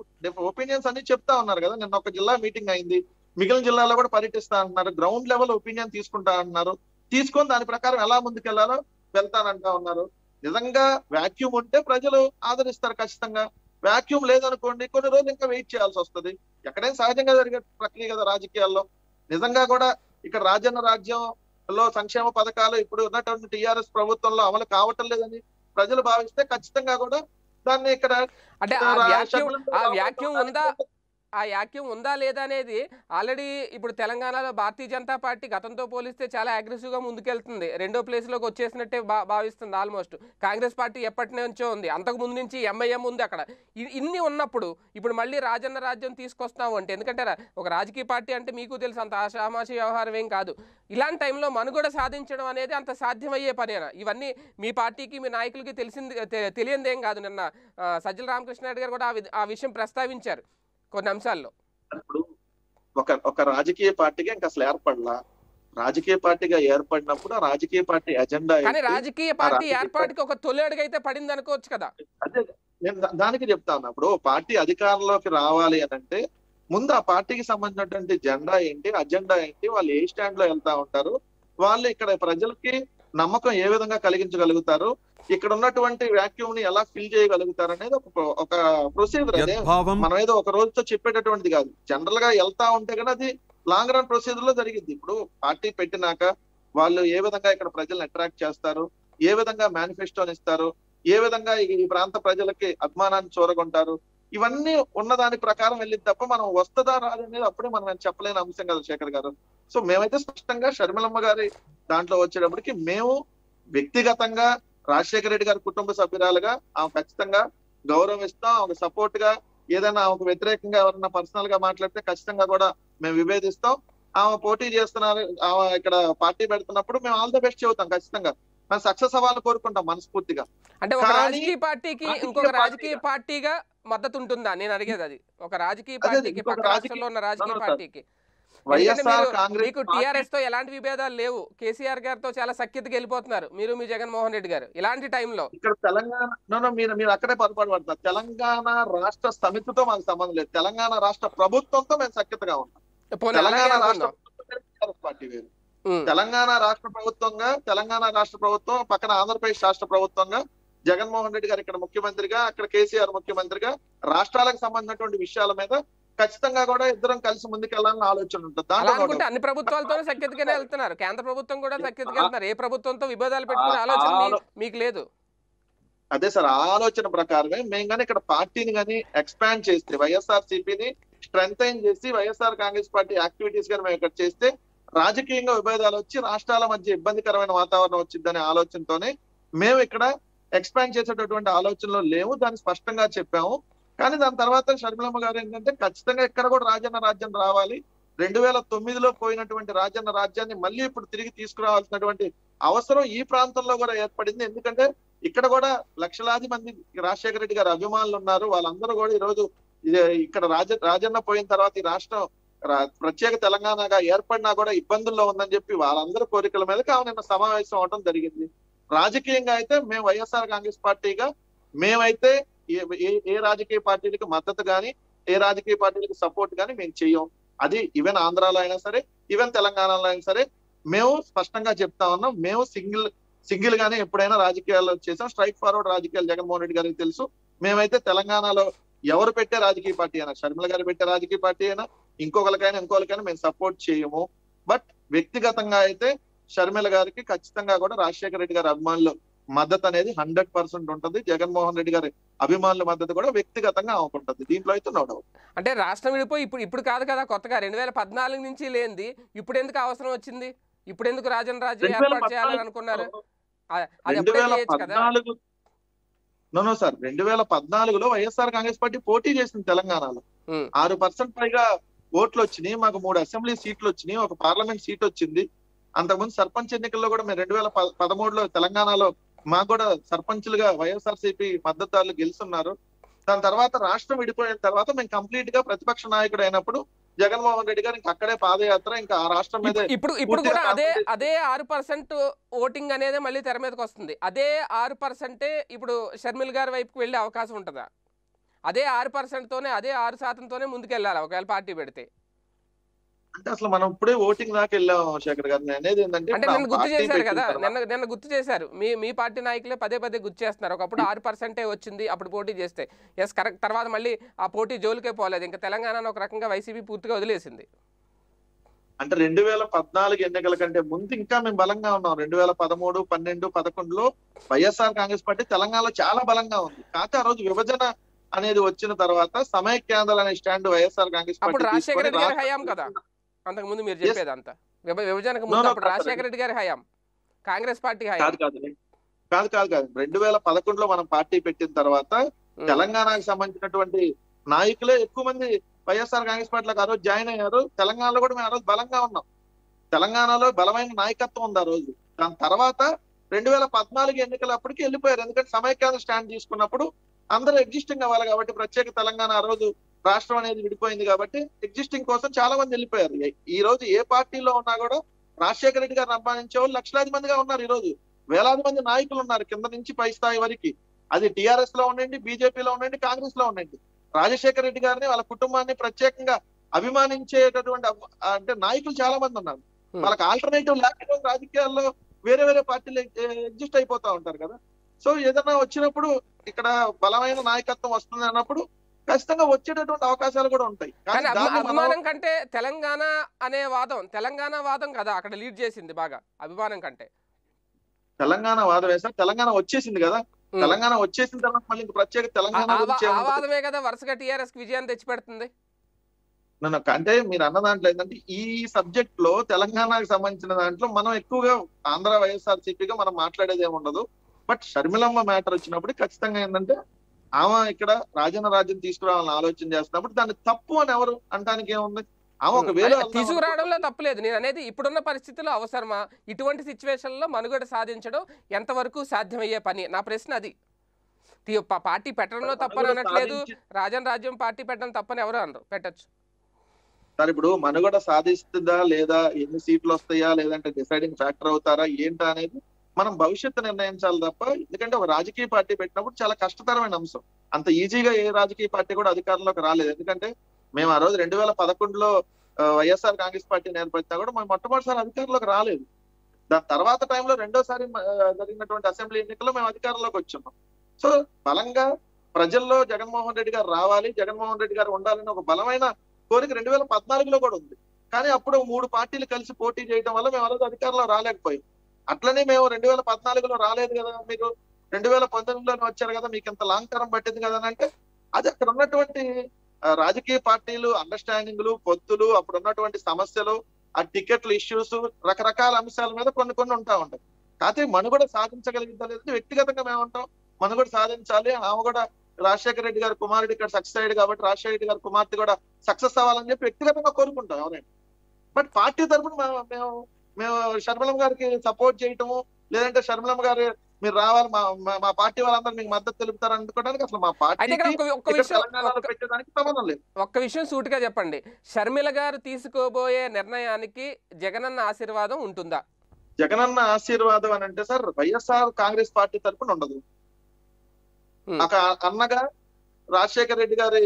ఒపీనియన్స్ అన్ని చెప్తా ఉన్నారు కదా. నిన్న ఒక జిల్లా మీటింగ్ అయింది. మిగిలిన జిల్లాలో కూడా పర్యటిస్తా అంటున్నారు. గ్రౌండ్ లెవెల్ ఒపీనియన్ తీసుకుంటా అంటున్నారు. తీసుకొని దాని ప్రకారం ఎలా ముందుకెళ్ళాలో వెళ్తానంటా ఉన్నారు. నిజంగా వాక్యూమ్ ఉంటే ప్రజలు ఆదరిస్తారు ఖచ్చితంగా. వాక్యూమ్ లేదనుకోండి కొన్ని రోజులు ఇంకా వెయిట్ చేయాల్సి వస్తది. ఎక్కడైనా సహజంగా జరిగే ప్రక్రియ కదా రాజకీయాల్లో. నిజంగా కూడా ఇక్కడ రాజన్న రాజ్యంలో సంక్షేమ పథకాలు ఇప్పుడు ఉన్నటువంటి టిఆర్ఎస్ ప్రభుత్వంలో అమలు కావటం లేదని ప్రజలు భావిస్తే ఖచ్చితంగా కూడా దాన్ని ఇక్కడ అంటే ఆ వ్యాక్యూమ్ ఉందా? ఆ యాక్యం ఉందా లేదా అనేది ఆల్రెడీ ఇప్పుడు తెలంగాణలో భారతీయ జనతా పార్టీ గతంతో పోలిస్తే చాలా అగ్రెసివ్గా ముందుకెళ్తుంది. రెండో ప్లేస్లోకి వచ్చేసినట్టే భా భావిస్తుంది ఆల్మోస్ట్ కాంగ్రెస్ పార్టీ ఎప్పటి నుంచో ఉంది. అంతకు ముందు నుంచి ఎంఐఎం ఉంది అక్కడ. ఇన్ని ఉన్నప్పుడు ఇప్పుడు మళ్ళీ రాజన్న రాజ్యం తీసుకొస్తాము అంటే ఎందుకంటే ఒక రాజకీయ పార్టీ అంటే మీకు తెలుసు అంత ఆషామాషి వ్యవహారం ఏం కాదు. ఇలాంటి టైంలో మనుగడ సాధించడం అనేది అంత సాధ్యమయ్యే పనేనా? ఇవన్నీ మీ పార్టీకి మీ నాయకులకి తెలిసింది తె- తెలియందేం కాదు నిన్న సజ్జల రామకృష్ణారెడ్డి గారు కూడా ఆ వి- ఆ విషయం ప్రస్తావించారు. కొన్ని అంశాల్లో. ఇప్పుడు ఒక ఒక రాజకీయ పార్టీగా ఇంకా అసలు ఏర్పడలా? రాజకీయ పార్టీగా ఏర్పడినప్పుడు ఆ రాజకీయ పార్టీ ఎజెండా కానీ? రాజకీయ పార్టీ ఏర్పాటుకి ఒక తొలి అడుగు అయితే పడింది అనుకోవచ్చు కదా. అదే నేను దానికి చెప్తా ఉన్నా ఇప్పుడు పార్టీ అధికారంలోకి రావాలి అని అంటే ముందు ఆ పార్టీకి సంబంధించినటువంటి జెండా ఏంటి? అజెండా ఏంటి? వాళ్ళు ఏ స్టాండ్లో వెళ్తా ఉంటారు? వాళ్ళు ఇక్కడ ప్రజలకి నమ్మకం ఏ విధంగా కలిగించగలుగుతారు? ఇక్కడ ఉన్నటువంటి వాక్యూమ్ని ఎలా ఫిల్ చేయగలుగుతారు అనేది ఒక ప్రొ- ఒక ప్రొసీజర్ అదే. మనం ఏదో ఒక రోజుతో చెప్పేటటువంటిది కాదు. జనరల్గా వెళ్తా ఉంటే కానీ అది లాంగ్ రన్ ప్రొసీజర్లో జరిగింది ఇప్పుడు పార్టీ పెట్టినాక వాళ్ళు ఏ విధంగా ఇక్కడ ప్రజల్ని అట్రాక్ట్ చేస్తారు? ఏ విధంగా మేనిఫెస్టోని ఇస్తారు ఏ విధంగా ఈ ప్రాంత ప్రజలకి అభిమానాన్ని చూరగొంటారు? ఇవన్నీ ఉన్న దాని ప్రకారం వెళ్ళింది తప్ప మనం వస్తుందా రాదనేది అప్పుడే మనం చెప్పలేని అంశం కదా శేఖర్ గారు. సో మేమైతే స్పష్టంగా షర్మిలమ్మ గారి దాంట్లో వచ్చేటప్పటికి మేము వ్యక్తిగతంగా రాజశేఖర రెడ్డి గారి కుటుంబ సభ్యురాలుగా ఆమె ఖచ్చితంగా గౌరవిస్తాం ఆమెకు సపోర్ట్గా ఏదైనా ఆమెకు వ్యతిరేకంగా ఎవరన్నా పర్సనల్గా మాట్లాడితే ఖచ్చితంగా కూడా మేము విభేదిస్తాం. ఆమె పోటీ చేస్తున్నారు ఆమె ఇక్కడ పార్టీ పెడుతున్నప్పుడు మేము ఆల్ ద బెస్ట్ చెబుతాం ఖచ్చితంగా. మనం సక్సెస్ అవ్వాలని కోరుకుంటాం మనస్ఫూర్తిగా. అంటే ఒక రాజకీయ పార్టీకి ఇంకొక. రాజకీయ పార్టీగా మద్దతు ఉంటుందా? నేను అడిగేది అది. ఒక రాజకీయ పార్టీకి ఉన్న రాజకీయ. పార్టీకి. వైఎస్ఆర్ మీరు- కాంగ్రెస్ మీకు టీఆర్ఎస్తో ఎలాంటి విభేదాలు లేవు. కేసీఆర్ గారితో చాలా సఖ్యతకి వెళ్ళిపోతున్నారు మీరు మీ జగన్మోహన్ రెడ్డి గారు. ఇలాంటి టైంలో ఇక్కడ తెలంగాణ మీరు మీరు అక్కడే పొరపాటు పడతారు. తెలంగాణ రాష్ట్ర సమితితో మాకు సంబంధం లేదు. తెలంగాణ రాష్ట్ర ప్రభుత్వంతో మేము సఖ్యతగా ఉన్నాం. తెలంగాణ రాష్ట్ర పార్టీ వేరు. తెలంగాణ రాష్ట్ర ప్రభుత్వంగా తెలంగాణ రాష్ట్ర ప్రభుత్వం పక్కన ఆంధ్రప్రదేశ్ రాష్ట్ర ప్రభుత్వంగా జగన్మోహన్ రెడ్డి గారు ఇక్కడ ముఖ్యమంత్రిగా అక్కడ కేసీఆర్ ముఖ్యమంత్రిగా రాష్ట్రాలకు సంబంధించినటువంటి విషయాల మీద ఖచ్చితంగా కూడా ఇద్దరం కలిసి ముందుకెళ్ళాలని ఆలోచన ఉంటుంది. అన్ని ప్రభుత్వాలతోనే సఖ్యతగానే వెళ్తున్నారు. కేంద్ర ప్రభుత్వం కూడా సఖ్యతగా వెళ్తున్నారు ఏ ప్రభుత్వంతో విభేదాలు పెట్టుకునే ఆలోచన మీకు లేదు? అదే సార్ ఆలోచన ప్రకారమే మేము కానీ ఇక్కడ పార్టీని కానీ ఎక్స్పాండ్ చేస్తే వైఎస్ఆర్ సిపిని స్ట్రెంగ్ చేసి వైఎస్ఆర్ కాంగ్రెస్ పార్టీ యాక్టివిటీస్ కానీ మేము ఇక్కడ చేస్తే రాజకీయంగా విభేదాలు వచ్చి రాష్ట్రాల మధ్య ఇబ్బందికరమైన వాతావరణం వచ్చిందనే ఆలోచనతోనే మేము ఇక్కడ ఎక్స్పాండ్ చేసేటటువంటి ఆలోచనలో లేవు. దాన్ని స్పష్టంగా చెప్పాము. కానీ దాని తర్వాత షర్మిలమ్మ గారు ఏంటంటే ఖచ్చితంగా ఇక్కడ కూడా రాజన్న రాజ్యం రావాలి. రెండు వేల తొమ్మిదిలో పోయినటువంటి రాజన్న రాజ్యాన్ని మళ్ళీ ఇప్పుడు తిరిగి తీసుకురావాల్సినటువంటి అవసరం ఈ ప్రాంతంలో కూడా ఏర్పడింది. ఎందుకంటే ఇక్కడ కూడా లక్షలాది మంది రాజశేఖర రెడ్డి గారు అభిమానులు ఉన్నారు. వాళ్ళందరూ కూడా ఈ రోజు ఇక్కడ రాజ రాజన్న పోయిన తర్వాత ఈ రాష్ట్రం రా- ప్రత్యేక తెలంగాణగా ఏర్పడినా కూడా ఇబ్బందుల్లో ఉందని చెప్పి వాళ్ళందరూ కోరికల మీదకి ఆమె నిన్న సమావేశం అవడం జరిగింది. రాజకీయంగా అయితే మేము వైఎస్ఆర్ కాంగ్రెస్ పార్టీగా మేమైతే ఏ- ఏ- రాజకీయ పార్టీలకు మద్దతు గాని ఏ రాజకీయ పార్టీలకు సపోర్ట్ గాని మేము చెయ్యం అది ఈవెన్ ఆంధ్రాలో అయినా సరే ఈవెన్ తెలంగాణలో అయినా సరే మేము స్పష్టంగా చెప్తా ఉన్నాం. మేము సింగిల్ సింగిల్ గానే ఎప్పుడైనా రాజకీయాల్లో చేసాం. స్ట్రైక్ ఫార్వర్డ్ రాజకీయాలు జగన్మోహన్ రెడ్డి గారికి తెలుసు. మేమైతే తెలంగాణలో ఎవరు పెట్టే రాజకీయ పార్టీ అయినా షర్మిల గారు పెట్టే రాజకీయ పార్టీ అయినా ఇంకొకరికైనా ఇంకొకరికైనా మేము సపోర్ట్ చేయము బట్ వ్యక్తిగతంగా అయితే షర్మిల గారికి ఖచ్చితంగా కూడా రాజశేఖర రెడ్డి గారి అభిమానులు మద్దతు అనేది హండ్రెడ్ పర్సెంట్ ఉంటుంది. జగన్మోహన్ రెడ్డి గారి అభిమానుల మద్దతు కూడా వ్యక్తిగతంగా ఆమెకుంటుంది. దీంట్లో అయితే నో డౌట్. అంటే రాష్ట్రం విడిపోయి ఇప్పుడు ఇప్పుడు కాదు కదా కొత్తగా రెండు వేల పద్నాలుగు నుంచి లేనిది. ఇప్పుడు ఎందుకు అవసరం వచ్చింది? ఇప్పుడు ఎందుకు రాజన్ వేల ఏర్పాటు చేయాలని అనుకున్నారు? No sir. రెండు వేల పద్నాలుగులో వైఎస్ఆర్ కాంగ్రెస్ పార్టీ పోటీ చేసింది తెలంగాణలో. ఆరు పర్సెంట్ పైగా ఓట్లు వచ్చినాయి. మాకు మూడు అసెంబ్లీ సీట్లు వచ్చినాయి. ఒక పార్లమెంట్ సీట్ వచ్చింది. అంతకుముందు సర్పంచ్ ఎన్నికల్లో కూడా మేము రెండు వేల పదమూడులో తెలంగాణలో మాకు కూడా సర్పంచులుగా వైఎస్ఆర్ సిపి మద్దతుదారులు గెలుస్తున్నారు. దాని తర్వాత రాష్ట్రం విడిపోయిన తర్వాత మేము కంప్లీట్గా ప్రతిపక్ష నాయకుడు అయినప్పుడు జగన్మోహన్ రెడ్డి గారు ఇంకా అక్కడే పాదయాత్ర ఇంకా ఆ రాష్ట్రం మీద ఇప్పుడు- ఇప్పుడు కూడా అదే అదే ఆరు పర్సెంట్ ఓటింగ్ అనేది మళ్ళీ తెర మీదకి వస్తుంది. అదే ఆరు పర్సెంటే ఇప్పుడు షర్మిల్ గారి వైపుకి వెళ్ళే అవకాశం ఉంటుందా? అదే ఆరు పర్సెంట్ తోనే అదే ఆరు శాతంతోనే ముందుకెళ్ళాలి? ఒకవేళ పార్టీ పెడితే. అంటే అసలు మనం ఇప్పుడే ఓటింగ్ దాకా వెళ్ళాం శేఖర్ గారు. అనేది ఏంటంటే అంటే నిన్న గుర్తు చేశారు కదా. నిన్న నిన్న గుర్తు చేశారు. మీ మీ పార్టీ నాయకులే పదే పదే గుర్తు చేస్తున్నారు. ఒకప్పుడు ఆరు పర్సెంటే వచ్చింది అప్పుడు పోటీ చేస్తే. ఎస్ కరెక్ట్ తర్వాత మళ్ళీ ఆ పోటీ జోలికే పోలేదు. ఇంకా తెలంగాణ ఒక రకంగా వైసీపీ పూర్తిగా వదిలేసింది. అంటే రెండు వేల పద్నాలుగు ఎన్నికల కంటే ముందు ఇంకా మేము బలంగా ఉన్నాం. రెండు వేల పదమూడు పన్నెండు పదకొండులో వైఎస్ఆర్ కాంగ్రెస్ పార్టీ తెలంగాణలో చాలా బలంగా ఉంది. కాకపోతే ఆ రోజు విభజన అనేది వచ్చిన తర్వాత సమైక్యాంధ్ర అనే స్టాండ్ వైఎస్ఆర్ కాంగ్రెస్ పార్టీ కదా. అంతకు ముందు మీరు. చెప్పేది అంతా. విభ- విభజనకు ముందు అప్పుడు. రాజశేఖర రెడ్డి గారి హయాం. కాంగ్రెస్ పార్టీ హయాం. కాదు కాదు. కాదు రెండు వేల పదకొండులో మనం పార్టీ పెట్టిన తర్వాత. తెలంగాణకు సంబంధించినటువంటి నాయకులే ఎక్కువ మంది వైఎస్ఆర్ కాంగ్రెస్ పార్టీలకు ఆ రోజు జాయిన్ అయ్యారు. తెలంగాణలో కూడా మేము ఆ రోజు బలంగా ఉన్నాం. తెలంగాణలో బలమైన నాయకత్వం ఉంది ఆ రోజు. దాని తర్వాత రెండు వేల పద్నాలుగు ఎన్నికలప్పటికి వెళ్ళిపోయారు. ఎందుకంటే సమైక్యాంధ్ర స్టాండ్ తీసుకున్నప్పుడు అందరూ ఎగ్జిస్టింగ్ అవ్వాలి కాబట్టి ప్రత్యేక తెలంగాణ ఆ రోజు రాష్ట్రం అనేది విడిపోయింది కాబట్టి ఎగ్జిస్టింగ్ కోసం చాలా మంది వెళ్ళిపోయారు. ఈ- రోజు ఏ పార్టీలో ఉన్నా కూడా రాజశేఖర రెడ్డి గారిని అభిమానించే వాళ్ళు లక్షలాది మందిగా ఉన్నారు ఈ రోజు. వేలాది మంది నాయకులు ఉన్నారు కింద నుంచి పై స్థాయి వరకు. అది టిఆర్ఎస్లో ఉండండి బీజేపీలో ఉండండి కాంగ్రెస్లో ఉండండి. రాజశేఖర రెడ్డి గారిని వాళ్ళ కుటుంబాన్ని ప్రత్యేకంగా అభిమానించేటటువంటి అంటే నాయకులు చాలా మంది ఉన్నారు. వాళ్ళకి ఆల్టర్నేటివ్ లేకపోతే రాజకీయాల్లో వేరే వేరే పార్టీలు ఎగ్జిస్ట్ అయిపోతా ఉంటారు కదా. సో ఏదైనా వచ్చినప్పుడు ఇక్కడ బలమైన నాయకత్వం వస్తుంది అన్నప్పుడు ఖచ్చితంగా వచ్చేటటువంటి అవకాశాలు కూడా ఉంటాయి. కానీ అభిమానం కంటే తెలంగాణ అనే వాదం తెలంగాణ వాదం కదా అక్కడ లీడ్ చేసింది బాగా అభిమానం కంటే. తెలంగాణ వాదం వేసాం తెలంగాణ వచ్చేసింది కదా. తెలంగాణ వచ్చేసిన తర్వాత మళ్ళీ ప్రత్యేక తెలంగాణ? వాదమే కదా వరుసగా టీఆర్ఎస్కి విజయాన్ని తెచ్చిపెడుతుంది? నన్ను అంటే మీరు అన్న దాంట్లో ఏంటంటే ఈ సబ్జెక్ట్లో తెలంగాణకు సంబంధించిన దాంట్లో మనం ఎక్కువగా ఆంధ్ర వైఎస్ఆర్ సిపిగా మనం మాట్లాడేది ఏమి ఉండదు బట్ షర్మిలమ్మ మ్యాటర్ వచ్చినప్పుడు ఖచ్చితంగా ఏంటంటే ఆమె ఇక్కడ రాజన్న రాజ్యం తీసుకురావాలని ఆలోచన చేస్తున్నప్పుడు దాన్ని తప్పు అని ఎవరు అంటానికి ఏముంది? ఆమె ఒక వేరే అదే, తీసుకురావడంలో తప్పలేదు నేను అనేది ఇప్పుడున్న పరిస్థితుల్లో అవసరమా? ఇటువంటి సిచ్యువేషన్లో మనుగడ సాధించడం ఎంతవరకు సాధ్యమయ్యే పని? నా ప్రశ్న అది. పార్టీ పెట్టడంలో తప్పని అనట్లేదు. రాజన్ రాజ్యం పార్టీ పెట్టడం తప్పని ఎవరు అనరు. పెట్టచ్చు. సార్ ఇప్పుడు మనుగడ సాధిస్తుందా లేదా ఎన్ని సీట్లు వస్తాయా లేదంటే డిసైడింగ్ ఫ్యాక్టర్ అవుతారా ఏంటా అనేది మనం భవిష్యత్తు నిర్ణయించాలి తప్ప ఎందుకంటే ఒక రాజకీయ పార్టీ పెట్టినప్పుడు చాలా కష్టతరమైన అంశం. అంత ఈజీగా ఏ రాజకీయ పార్టీ కూడా అధికారంలోకి రాలేదు. ఎందుకంటే మేము ఆ రోజు రెండు వేల పదకొండులో వైఎస్ఆర్ కాంగ్రెస్ పార్టీ ఏర్పడినా కూడా మేము మొట్టమొదటిసారి అధికారంలోకి రాలేదు. దాని తర్వాత టైంలో రెండోసారి జరిగినటువంటి అసెంబ్లీ ఎన్నికల్లో మేము అధికారంలోకి వచ్చున్నాం సో బలంగా ప్రజల్లో జగన్మోహన్ రెడ్డి గారు రావాలి జగన్మోహన్ రెడ్డి గారు ఉండాలని ఒక బలమైన కోరిక రెండు వేల పద్నాలుగులో కూడా ఉంది. కానీ అప్పుడు మూడు పార్టీలు కలిసి పోటీ చేయడం వల్ల మేము ఆ రోజు అధికారంలో రాలేకపోయాం. అట్లనే మేము రెండు వేల పద్నాలుగులో రాలేదు కదా మీరు రెండు వేల పంతొమ్మిదిలోనే వచ్చారు కదా మీకు ఇంత లాంగ్ టర్మ్ పట్టింది కదా అని అంటే అది అక్కడ ఉన్నటువంటి రాజకీయ పార్టీలు అండర్స్టాండింగ్లు పొత్తులు అప్పుడు ఉన్నటువంటి సమస్యలు ఆ టికెట్ల ఇష్యూస్ రకరకాల అంశాల మీద కొన్ని కొన్ని ఉంటా ఉంటాయి. కాకపోతే మనుగడ సాధించగలిగిందా లేదంటే వ్యక్తిగతంగా మేము ఉంటాం. మనుగడ సాధించాలి. ఆమె కూడా రాజశేఖర రెడ్డి గారి కుమారుడు ఇక్కడ సక్సెస్ అయ్యాడు కాబట్టి రాజశేఖర రెడ్డి గారి కుమార్తె కూడా సక్సెస్ అవ్వాలని చెప్పి వ్యక్తిగతంగా కోరుకుంటాం ఎవరైనా. బట్ పార్టీ తరఫున మేము మేము షర్మిలం గారికి సపోర్ట్ చేయటము లేదంటే షర్మిలం గారు మీరు రావాలి మా మా- పార్టీ వాళ్ళందరూ మీకు మద్దతు తెలుపుతారు అనుకోవడానికి అసలు మా పార్టీ పెట్టడానికి సంబంధం లేదు. ఒక్క విషయం సూటిగా చెప్పండి. షర్మిల గారు తీసుకోబోయే నిర్ణయానికి జగనన్న ఆశీర్వాదం ఉంటుందా? జగనన్న ఆశీర్వాదం అని అంటే సార్ వైఎస్ఆర్ కాంగ్రెస్ పార్టీ తరఫున ఉండదు. ఒక అన్నగా రాజశేఖర రెడ్డి గారి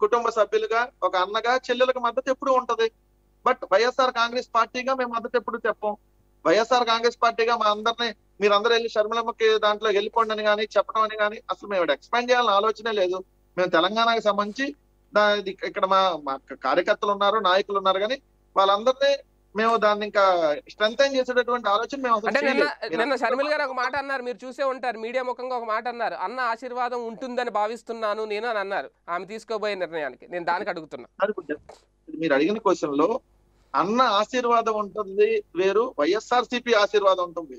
కుటుంబ సభ్యులుగా ఒక అన్నగా చెల్లెలకు మద్దతు ఎప్పుడు ఉంటది. బట్ వైఎస్ఆర్ కాంగ్రెస్ పార్టీగా మేము మద్దతు ఎప్పుడు చెప్పం. వైఎస్ఆర్ కాంగ్రెస్ పార్టీగా మా అందరిని మీరందరూ వెళ్ళి షర్మిలమ్మకి దాంట్లో వెళ్ళిపోండి అని కానీ చెప్పడం అని కానీ అసలు మేము ఎక్స్పాండ్ చేయాలని ఆలోచనే లేదు. మేము తెలంగాణకి సంబంధించి ఇక్కడ మా మా కార్యకర్తలు ఉన్నారు నాయకులు ఉన్నారు కానీ వాళ్ళందరినీ మేము దాన్ని ఇంకా స్ట్రెంగ్ చేసేటటువంటి ఆలోచన మేము అంటే నిన్న. నిన్న షర్మిల గారు ఒక మాట అన్నారు మీరు చూసే ఉంటారు మీడియా ముఖంగా ఒక మాట అన్నారు అన్న ఆశీర్వాదం ఉంటుందని భావిస్తున్నాను నేను అని అన్నారు. ఆమె తీసుకోబోయే నిర్ణయానికి నేను దానికి అడుగుతున్నా. మీరు అడిగిన క్వశ్చన్లో అన్న ఆశీర్వాదం ఉంటుంది వేరు వైఎస్ఆర్ సిపి ఆశీర్వాదం ఉంటుంది.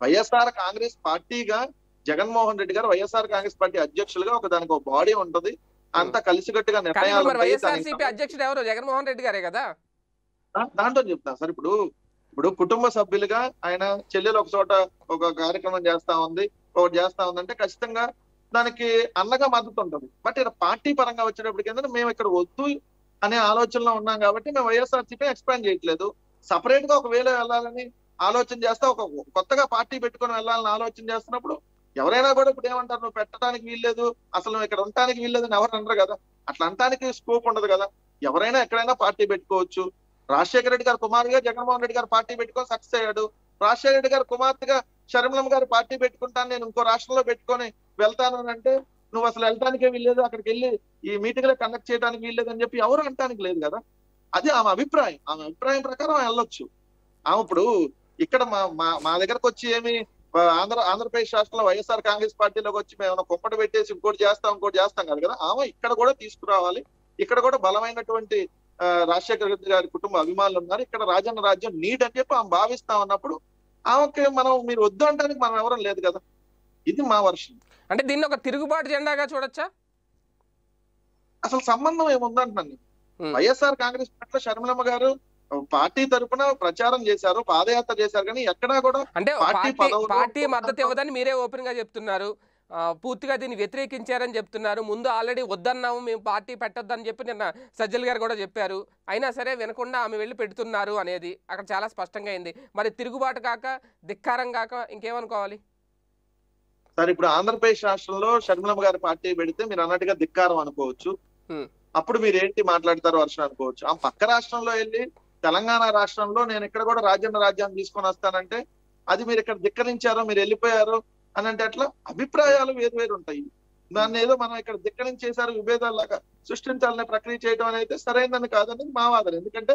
వైఎస్ఆర్ కాంగ్రెస్ పార్టీగా జగన్మోహన్ రెడ్డి గారు వైఎస్ఆర్ కాంగ్రెస్ పార్టీ అధ్యక్షులుగా ఒక దానికి ఒక బాడీ ఉంటది. అంతా కలిసికట్టుగా నిర్ణయాలు. వైఎస్ఆర్సీపీ దానికి అధ్యక్షుడు ఎవరు? జగన్మోహన్ రెడ్డి గారే కదా? దాంతో దాంట్లో చెప్తాను సార్ ఇప్పుడు ఇప్పుడు కుటుంబ సభ్యులుగా ఆయన చెల్లెలు ఒక చోట ఒక కార్యక్రమం చేస్తా ఉంది ఒకటి చేస్తా ఉందంటే ఖచ్చితంగా దానికి అన్నగా మద్దతు ఉంటుంది. బట్ ఇక్కడ పార్టీ పరంగా వచ్చేటప్పటికి ఏంటంటే మేము ఇక్కడ వద్దు అనే ఆలోచనలో ఉన్నాం కాబట్టి మేము వైఎస్ఆర్సీపీ ఎక్స్పాండ్ చేయట్లేదు. సపరేట్గా ఒకవేళ వెళ్ళాలని ఆలోచన చేస్తే ఒక కొత్తగా పార్టీ పెట్టుకొని వెళ్ళాలని ఆలోచన చేస్తున్నప్పుడు ఎవరైనా కూడా ఇప్పుడు ఏమంటారు నువ్వు పెట్టడానికి వీల్లేదు అసలు నువ్వు ఇక్కడ ఉండటానికి వీల్లేదు అని ఎవరు అనరు కదా. అట్లా అనటానికి స్కోప్ ఉండదు కదా. ఎవరైనా ఎక్కడైనా పార్టీ పెట్టుకోవచ్చు రాజశేఖర రెడ్డి గారు కుమారుగా జగన్మోహన్ రెడ్డి గారు పార్టీ పెట్టుకొని సక్సెస్ అయ్యాడు. రాజశేఖర రెడ్డి గారు కుమార్తెగా షర్మిలమ్మ గారు పార్టీ పెట్టుకుంటాను నేను ఇంకో రాష్ట్రంలో పెట్టుకొని వెళ్తాను అని అంటే నువ్వు అసలు వెళ్ళటానికే వీల్లేదు అక్కడికి వెళ్ళి ఈ మీటింగ్లో కండక్ట్ చేయడానికి వీల్లేదు అని చెప్పి ఎవరు అంటానికి లేదు కదా. అది ఆమె అభిప్రాయం. ఆమె అభిప్రాయం ప్రకారం ఆమె వెళ్ళొచ్చు. ఆమె ఇప్పుడు ఇక్కడ మా మా మా దగ్గరకు వచ్చి ఏమి ఆంధ్ర ఆంధ్రప్రదేశ్ రాష్ట్రంలో వైఎస్ఆర్ కాంగ్రెస్ పార్టీలోకి వచ్చి మేము ఏమైనా కుప్పటి పెట్టేసి ఇంకోటి చేస్తాం ఇంకోటి చేస్తాం కాదు కదా. ఆమె ఇక్కడ కూడా తీసుకురావాలి. ఇక్కడ కూడా బలమైనటువంటి రాజశేఖర రెడ్డి గారి కుటుంబ అభిమానులు ఉన్నారు. ఇక్కడ రాజన్న రాజ్యం నీడ్ అని చెప్పి ఆమె భావిస్తా ఉన్నప్పుడు ఆమెకి మనం మీరు వద్దు అంటానికి మనం ఎవరం లేదు కదా. ఇది మా వర్షం. అంటే దీన్ని ఒక తిరుగుబాటు జెండాగా చూడొచ్చా? అసలు సంబంధం ఏముందంటున్నాను. వైఎస్ఆర్ కాంగ్రెస్ పార్టీలో షర్మిలమ్మ గారు పార్టీ తరపున ప్రచారం చేశారు పాదయాత్ర చేశారు. కానీ ఎక్కడా కూడా అంటే పార్టీ మద్దతు ఇవ్వదని మీరే ఓపెన్గా చెప్తున్నారు. పూర్తిగా దీన్ని వ్యతిరేకించారని చెప్తున్నారు. ముందు ఆల్రెడీ వద్దన్నాము మేము పార్టీ పెట్టొద్దని చెప్పి నిన్న సజ్జల్ గారు కూడా చెప్పారు. అయినా సరే వినకుండా ఆమె వెళ్ళి పెడుతున్నారు అనేది అక్కడ చాలా స్పష్టంగా అయింది. మరి తిరుగుబాటు కాక ధిక్కారం కాక ఇంకేమనుకోవాలి? సార్ ఇప్పుడు ఆంధ్రప్రదేశ్ రాష్ట్రంలో షర్మిలమ్మ గారి పార్టీ పెడితే మీరు అన్నట్టుగా ధిక్కారం అనుకోవచ్చు. అప్పుడు మీరు ఏంటి మాట్లాడతారు వర్షం అనుకోవచ్చు. ఆ పక్క రాష్ట్రంలో వెళ్ళి తెలంగాణ రాష్ట్రంలో నేను ఇక్కడ కూడా రాజ్యాంగ రాజ్యాన్ని తీసుకొని వస్తానంటే అది మీరు ఇక్కడ ధిక్కరించారో మీరు వెళ్ళిపోయారు అని అంటే అట్లా అభిప్రాయాలు వేరు వేరు ఉంటాయి దాన్ని ఏదో మనం ఇక్కడ ధిక్కరించేశారు విభేదాలాగా సృష్టించాలనే ప్రక్రియ చేయడం అనేది సరైనదని కాదనేది మా వాదన. ఎందుకంటే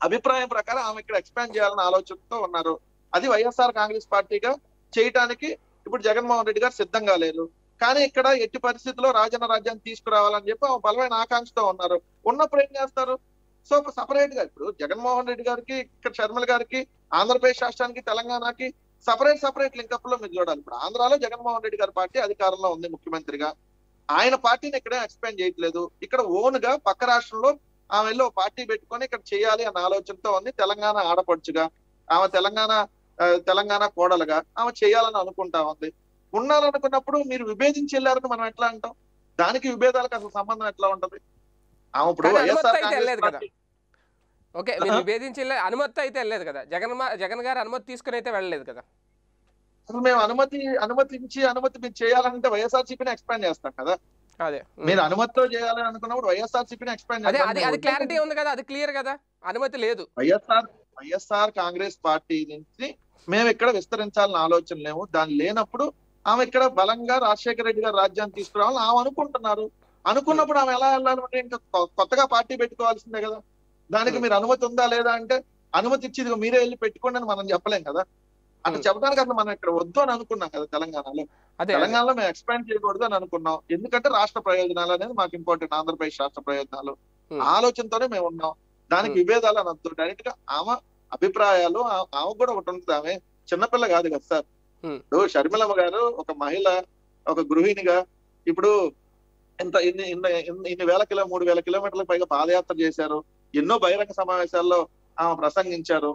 అభిప్రాయం ప్రకారం ఆమె ఇక్కడ ఎక్స్పాండ్ చేయాలన్న ఆలోచనతో ఉన్నారు. అది వైఎస్ఆర్ కాంగ్రెస్ పార్టీగా చేయటానికి ఇప్పుడు జగన్మోహన్ రెడ్డి గారు సిద్ధంగా లేరు. కానీ ఇక్కడ ఎట్టి పరిస్థితుల్లో రాజన్న రాజ్యాన్ని తీసుకురావాలని చెప్పి ఆమె బలమైన ఆకాంక్షతో ఉన్నారు. ఉన్నప్పుడు ఏం చేస్తారు? సో సపరేట్గా ఇప్పుడు జగన్మోహన్ రెడ్డి గారికి ఇక్కడ షర్మిల గారికి ఆంధ్రప్రదేశ్ రాష్ట్రానికి తెలంగాణకి సపరేట్ సపరేట్ లింకప్లో మీరు చూడాలి. ఇప్పుడు ఆంధ్రాలో జగన్మోహన్ రెడ్డి గారి పార్టీ అధికారంలో ఉంది ముఖ్యమంత్రిగా. ఆయన పార్టీని ఇక్కడ ఎక్స్పాండ్ చేయట్లేదు. ఇక్కడ ఓన్గా పక్క రాష్ట్రంలో ఆమె వెళ్ళి ఒక పార్టీ పెట్టుకొని ఇక్కడ చేయాలి అన్న ఆలోచనతో ఉంది. తెలంగాణ ఆడపడుచుగా ఆమె తెలంగాణ తెలంగాణ కోడలుగా ఆమె చేయాలని అనుకుంటా ఉంది. ఉండాలనుకున్నప్పుడు మీరు విభేదించి వెళ్ళారని మనం ఎట్లా అంటాం? దానికి విభేదాలకు అసలు సంబంధం ఎట్లా ఉంటది? ఆమె ఇప్పుడు వైఎస్ఆర్ కాంగ్రెస్. పార్టీ ఓకే మీరు. విభేదించి అనుమతి అయితే వెళ్ళలేదు కదా? జగన్ జగన్ గారు అనుమతి తీసుకుని అయితే వెళ్ళలేదు కదా? అసలు మేము అనుమతి అనుమతించి అనుమతి మీరు చేయాలంటే వైఎస్ఆర్ సిపిని ఎక్స్పాండ్ చేస్తాం కదా? అదే. మీరు అనుమతితో చేయాలని అనుకున్నప్పుడు వైఎస్ఆర్ సిపిని ఎక్స్పాండ్ అదే అది అది క్లారిటీ ఉంది కదా? అది క్లియర్ కదా? అనుమతి లేదు. వైఎస్ఆర్ వైఎస్ఆర్ కాంగ్రెస్ పార్టీ నుంచి మేము ఇక్కడ విస్తరించాలని ఆలోచన లేము దాని లేనప్పుడు ఆమె ఇక్కడ బలంగా రాజశేఖర రెడ్డి గారు రాజ్యాన్ని తీసుకురావాలని ఆమె అనుకుంటున్నారు. అనుకున్నప్పుడు ఆమె ఎలా వెళ్ళాలంటే ఇంకా కొత్తగా పార్టీ పెట్టుకోవాల్సిందే కదా? దానికి మీరు అనుమతి ఉందా లేదా అంటే అనుమతి ఇచ్చి ఇదిగో మీరే వెళ్ళి పెట్టుకోండి అని మనం చెప్పలేం కదా. అట్లా Hmm. చెప్పడానికి అసలు మనం ఇక్కడ వద్దు అని అనుకున్నాం కదా తెలంగాణలో. తెలంగాణలో మేము ఎక్స్పాండ్ చేయకూడదు అని అనుకున్నాం. ఎందుకంటే రాష్ట్ర ప్రయోజనాలు అనేది మాకు ఇంపార్టెంట్ ఆంధ్రప్రదేశ్ రాష్ట్ర ప్రయోజనాలు. Hmm. ఆలోచనతోనే మేము ఉన్నాం. దానికి Hmm. విభేదాలు అనొద్దు. డైరెక్ట్గా ఆమె అభిప్రాయాలు ఆ- ఆమెకు కూడా ఒకటి ఉంటుంది. ఆమె చిన్నపిల్ల కాదు కదా సార్. Hmm. ఇప్పుడు షర్మిలమ్మ గారు ఒక మహిళ ఒక గృహిణిగా ఇప్పుడు ఇంత ఇన్ని ఇన్ని ఇన్ని- ఇన్ని వేల కిలో మూడు వేల కిలోమీటర్ల పైగా పాదయాత్ర చేశారు. ఎన్నో బహిరంగ సమావేశాల్లో ఆమె ప్రసంగించారు.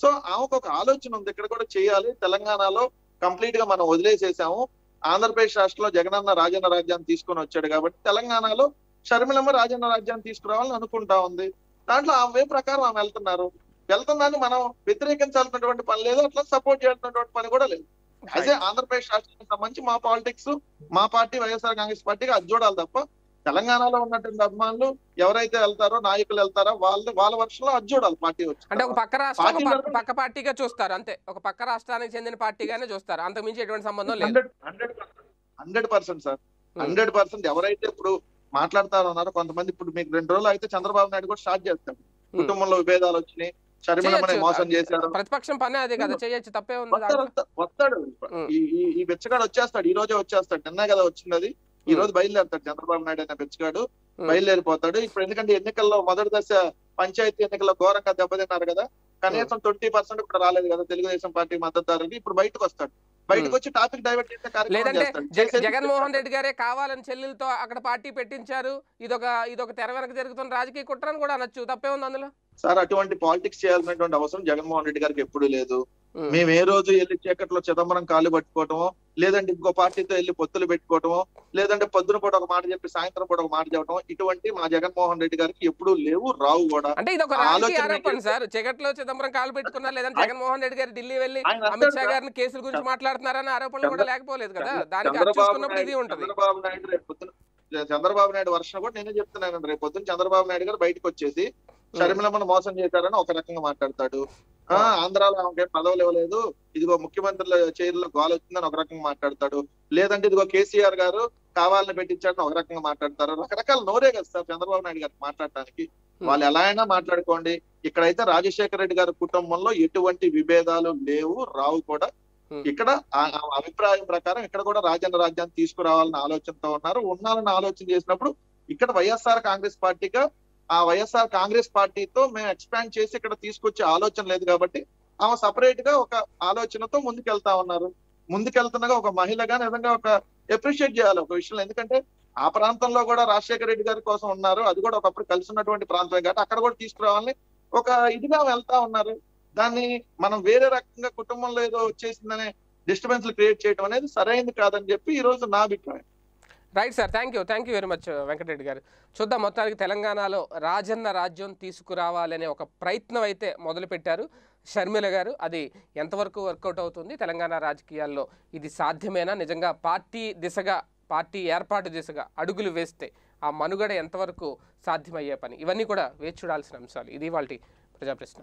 సో ఆమెకు ఒక ఆలోచన ఉంది. ఇక్కడ కూడా చేయాలి. తెలంగాణలో కంప్లీట్గా మనం వదిలేసేసాము. ఆంధ్రప్రదేశ్ రాష్ట్రంలో జగనన్న రాజన్న రాజ్యాన్ని తీసుకొని వచ్చాడు కాబట్టి తెలంగాణలో షర్మిలమ్మ రాజన్న రాజ్యాన్ని తీసుకురావాలని అనుకుంటా ఉంది. దాంట్లో ఆమె వే ప్రకారం ఆమె వెళ్తున్నారు. వెళ్తున్నాన్ని మనం వ్యతిరేకించాల్సినటువంటి పని లేదు. అట్లా సపోర్ట్ చేయాల్సినటువంటి పని కూడా లేదు. ఏ ఆంధ్రప్రదేశ్ రాష్ట్రానికి సంబంధించి మా పాలిటిక్స్ మా పార్టీ వైఎస్ఆర్ కాంగ్రెస్ పార్టీకి అది చూడాలి తప్ప తెలంగాణలో ఉన్నటువంటి అభిమానులు ఎవరైతే వెళ్తారో నాయకులు వెళ్తారో వాళ్ళు వాళ్ళ వర్షంలో అది చూడాలి పార్టీ వచ్చి. అంటే ఒక పక్క రాష్ట్రం పక్క- పార్టీగా చూస్తారు అంతే. ఒక పక్క రాష్ట్రానికి చెందిన పార్టీగానే చూస్తారు. అంతకు మించి ఎటువంటి సంబంధం లేదు. Hundred percent. Sir. Hundred percent ఎవరైతే ఇప్పుడు మాట్లాడతారన్నారో కొంతమంది ఇప్పుడు మీకు రెండు రోజులు అయితే చంద్రబాబు నాయుడు కూడా స్టార్ట్ చేస్తాడు కుటుంబంలో విభేదాలు వచ్చినాయి. మోసం చేశారు. ప్రతిపక్షం పనే అదే కదా చేయొచ్చు తప్పే ఉంది వస్తాడు ఈ బెచ్చగాడు వచ్చేస్తాడు ఈ రోజే వచ్చేస్తాడు. నిన్న కదా వచ్చింది అది. ఈ రోజు బయలుదేరుతాడు చంద్రబాబు నాయుడు అనే బెచ్చగాడు ఉం. బయలుదేరిపోతాడు. ఇప్పుడు ఎందుకంటే ఎన్నికల్లో మొదటి దశ పంచాయతీ ఎన్నికల్లో ఘోరంగా దెబ్బతిన్నారు కదా. కనీసం ట్వంటీ పర్సెంట్ కూడా రాలేదు కదా తెలుగుదేశం పార్టీ మద్దతుదారులకి ఇప్పుడు బయటకు వస్తాడు. బయటకు వచ్చి టాపిక్ డైవర్ట్ చేసే కార్యక్రమం లేదంటే చేస్తాడు. జగ- చేసేది జగన్మోహన్ రెడ్డి గారే కావాలని చెల్లెలతో అక్కడ పార్టీ పెట్టించారు. ఇదొక ఇదొక తెర వెనక జరుగుతున్న రాజకీయ కుట్రని కూడా అనొచ్చు. తప్పే ఉంది అందులో? సార్ అటువంటి పాలిటిక్స్ చేయాల్సినటువంటి అవసరం జగన్మోహన్ రెడ్డి గారికి ఎప్పుడూ లేదు. మేము ఏ రోజు వెళ్ళి చీకట్లో చిదంబరం కాళ్ళు పట్టుకోవటమో లేదంటే ఇంకో పార్టీతో వెళ్ళి పొత్తులు పెట్టుకోవటమో లేదంటే పొద్దున పూట ఒక మాట చెప్పి సాయంత్రం పూట ఒక మాట చెప్పడం ఇటువంటి మా జగన్మోహన్ రెడ్డి గారికి ఎప్పుడూ లేవు రావు కూడా. అంటే ఇది ఒక ఆరోపణ? సార్. చిగట్లో చిదంబరం కాలు పెట్టుకున్నారు లేదంటే జగన్మోహన్ రెడ్డి గారు ఢిల్లీ వెళ్ళి అమిత్ షా గారిని కేసుల గురించి మాట్లాడుతున్నారని ఆరోపణలు కూడా లేకపోలేదు కదా. దానికి ఇది నాయుడు ఉంటది. చంద్రబాబు నాయుడు వర్షం కూడా నేనే చెప్తున్నాను రేపు పొద్దున చంద్రబాబు నాయుడు గారు బయటకు వచ్చేసి షర్మిలమ్మను మోసం చేశారని ఒక రకంగా మాట్లాడతాడు. ఆ ఆంధ్రాలో ఆమెకి పదవులు ఇవ్వలేదు. ఇదిగో ముఖ్యమంత్రుల చైర్లో గోల్ వచ్చిందని ఒక రకంగా మాట్లాడతాడు. లేదంటే ఇదిగో కేసీఆర్ గారు కావాలని పెట్టించాడని ఒక రకంగా మాట్లాడతారు. రకరకాల నోరే కదా సార్ చంద్రబాబు నాయుడు గారికి మాట్లాడటానికి. వాళ్ళు ఎలా అయినా మాట్లాడుకోండి. ఇక్కడైతే రాజశేఖర రెడ్డి గారి కుటుంబంలో ఎటువంటి విభేదాలు లేవు రావు కూడా. ఇక్కడ అభిప్రాయం ప్రకారం ఇక్కడ కూడా రాజన్న రాజ్యాన్ని తీసుకురావాలని ఆలోచనతో ఉన్నారు. ఉండాలని ఆలోచన చేసినప్పుడు ఇక్కడ వైఎస్ఆర్ కాంగ్రెస్ పార్టీగా ఆ వైఎస్ఆర్ కాంగ్రెస్ పార్టీతో మేము ఎక్స్పాండ్ చేసి ఇక్కడ తీసుకొచ్చే ఆలోచన లేదు కాబట్టి ఆమె సపరేట్గా ఒక ఆలోచనతో ముందుకెళ్తా ఉన్నారు. ముందుకెళ్తుండగా ఒక మహిళగా నిజంగా ఒక ఎప్రిషియేట్ చేయాలి ఒక విషయంలో. ఎందుకంటే ఆ ప్రాంతంలో కూడా రాజశేఖర రెడ్డి గారి కోసం ఉన్నారు. అది కూడా ఒకప్పుడు కలిసి ఉన్నటువంటి ప్రాంతమే కాబట్టి అక్కడ కూడా తీసుకురావాలని ఒక ఇదిగా వెళ్తా ఉన్నారు. దాన్ని మనం వేరే రకంగా కుటుంబంలో ఏదో వచ్చేసిందనే డిస్టర్బెన్స్ క్రియేట్ చేయడం అనేది సరైనది కాదని చెప్పి ఈ రోజు నా అభిప్రాయం. Right sir thank you thank you very much Venkatareddy garu. చూద్దాం మొత్తానికి తెలంగాణలో రాజన్న రాజ్యం తీసుకురావాలనే ఒక ప్రయత్నం అయితే మొదలుపెట్టారు షర్మిల గారు. అది ఎంతవరకు వర్కౌట్ అవుతుంది? తెలంగాణ రాజకీయాల్లో ఇది సాధ్యమేనా? నిజంగా పార్టీ దిశగా పార్టీ ఏర్పాటు దిశగా అడుగులు వేస్తే ఆ మనుగడ ఎంతవరకు సాధ్యమయ్యే పని? ఇవన్నీ కూడా వేచి చూడాల్సిన అంశాలు. ఇది వాళ్ళ ప్రజాప్రశ్న.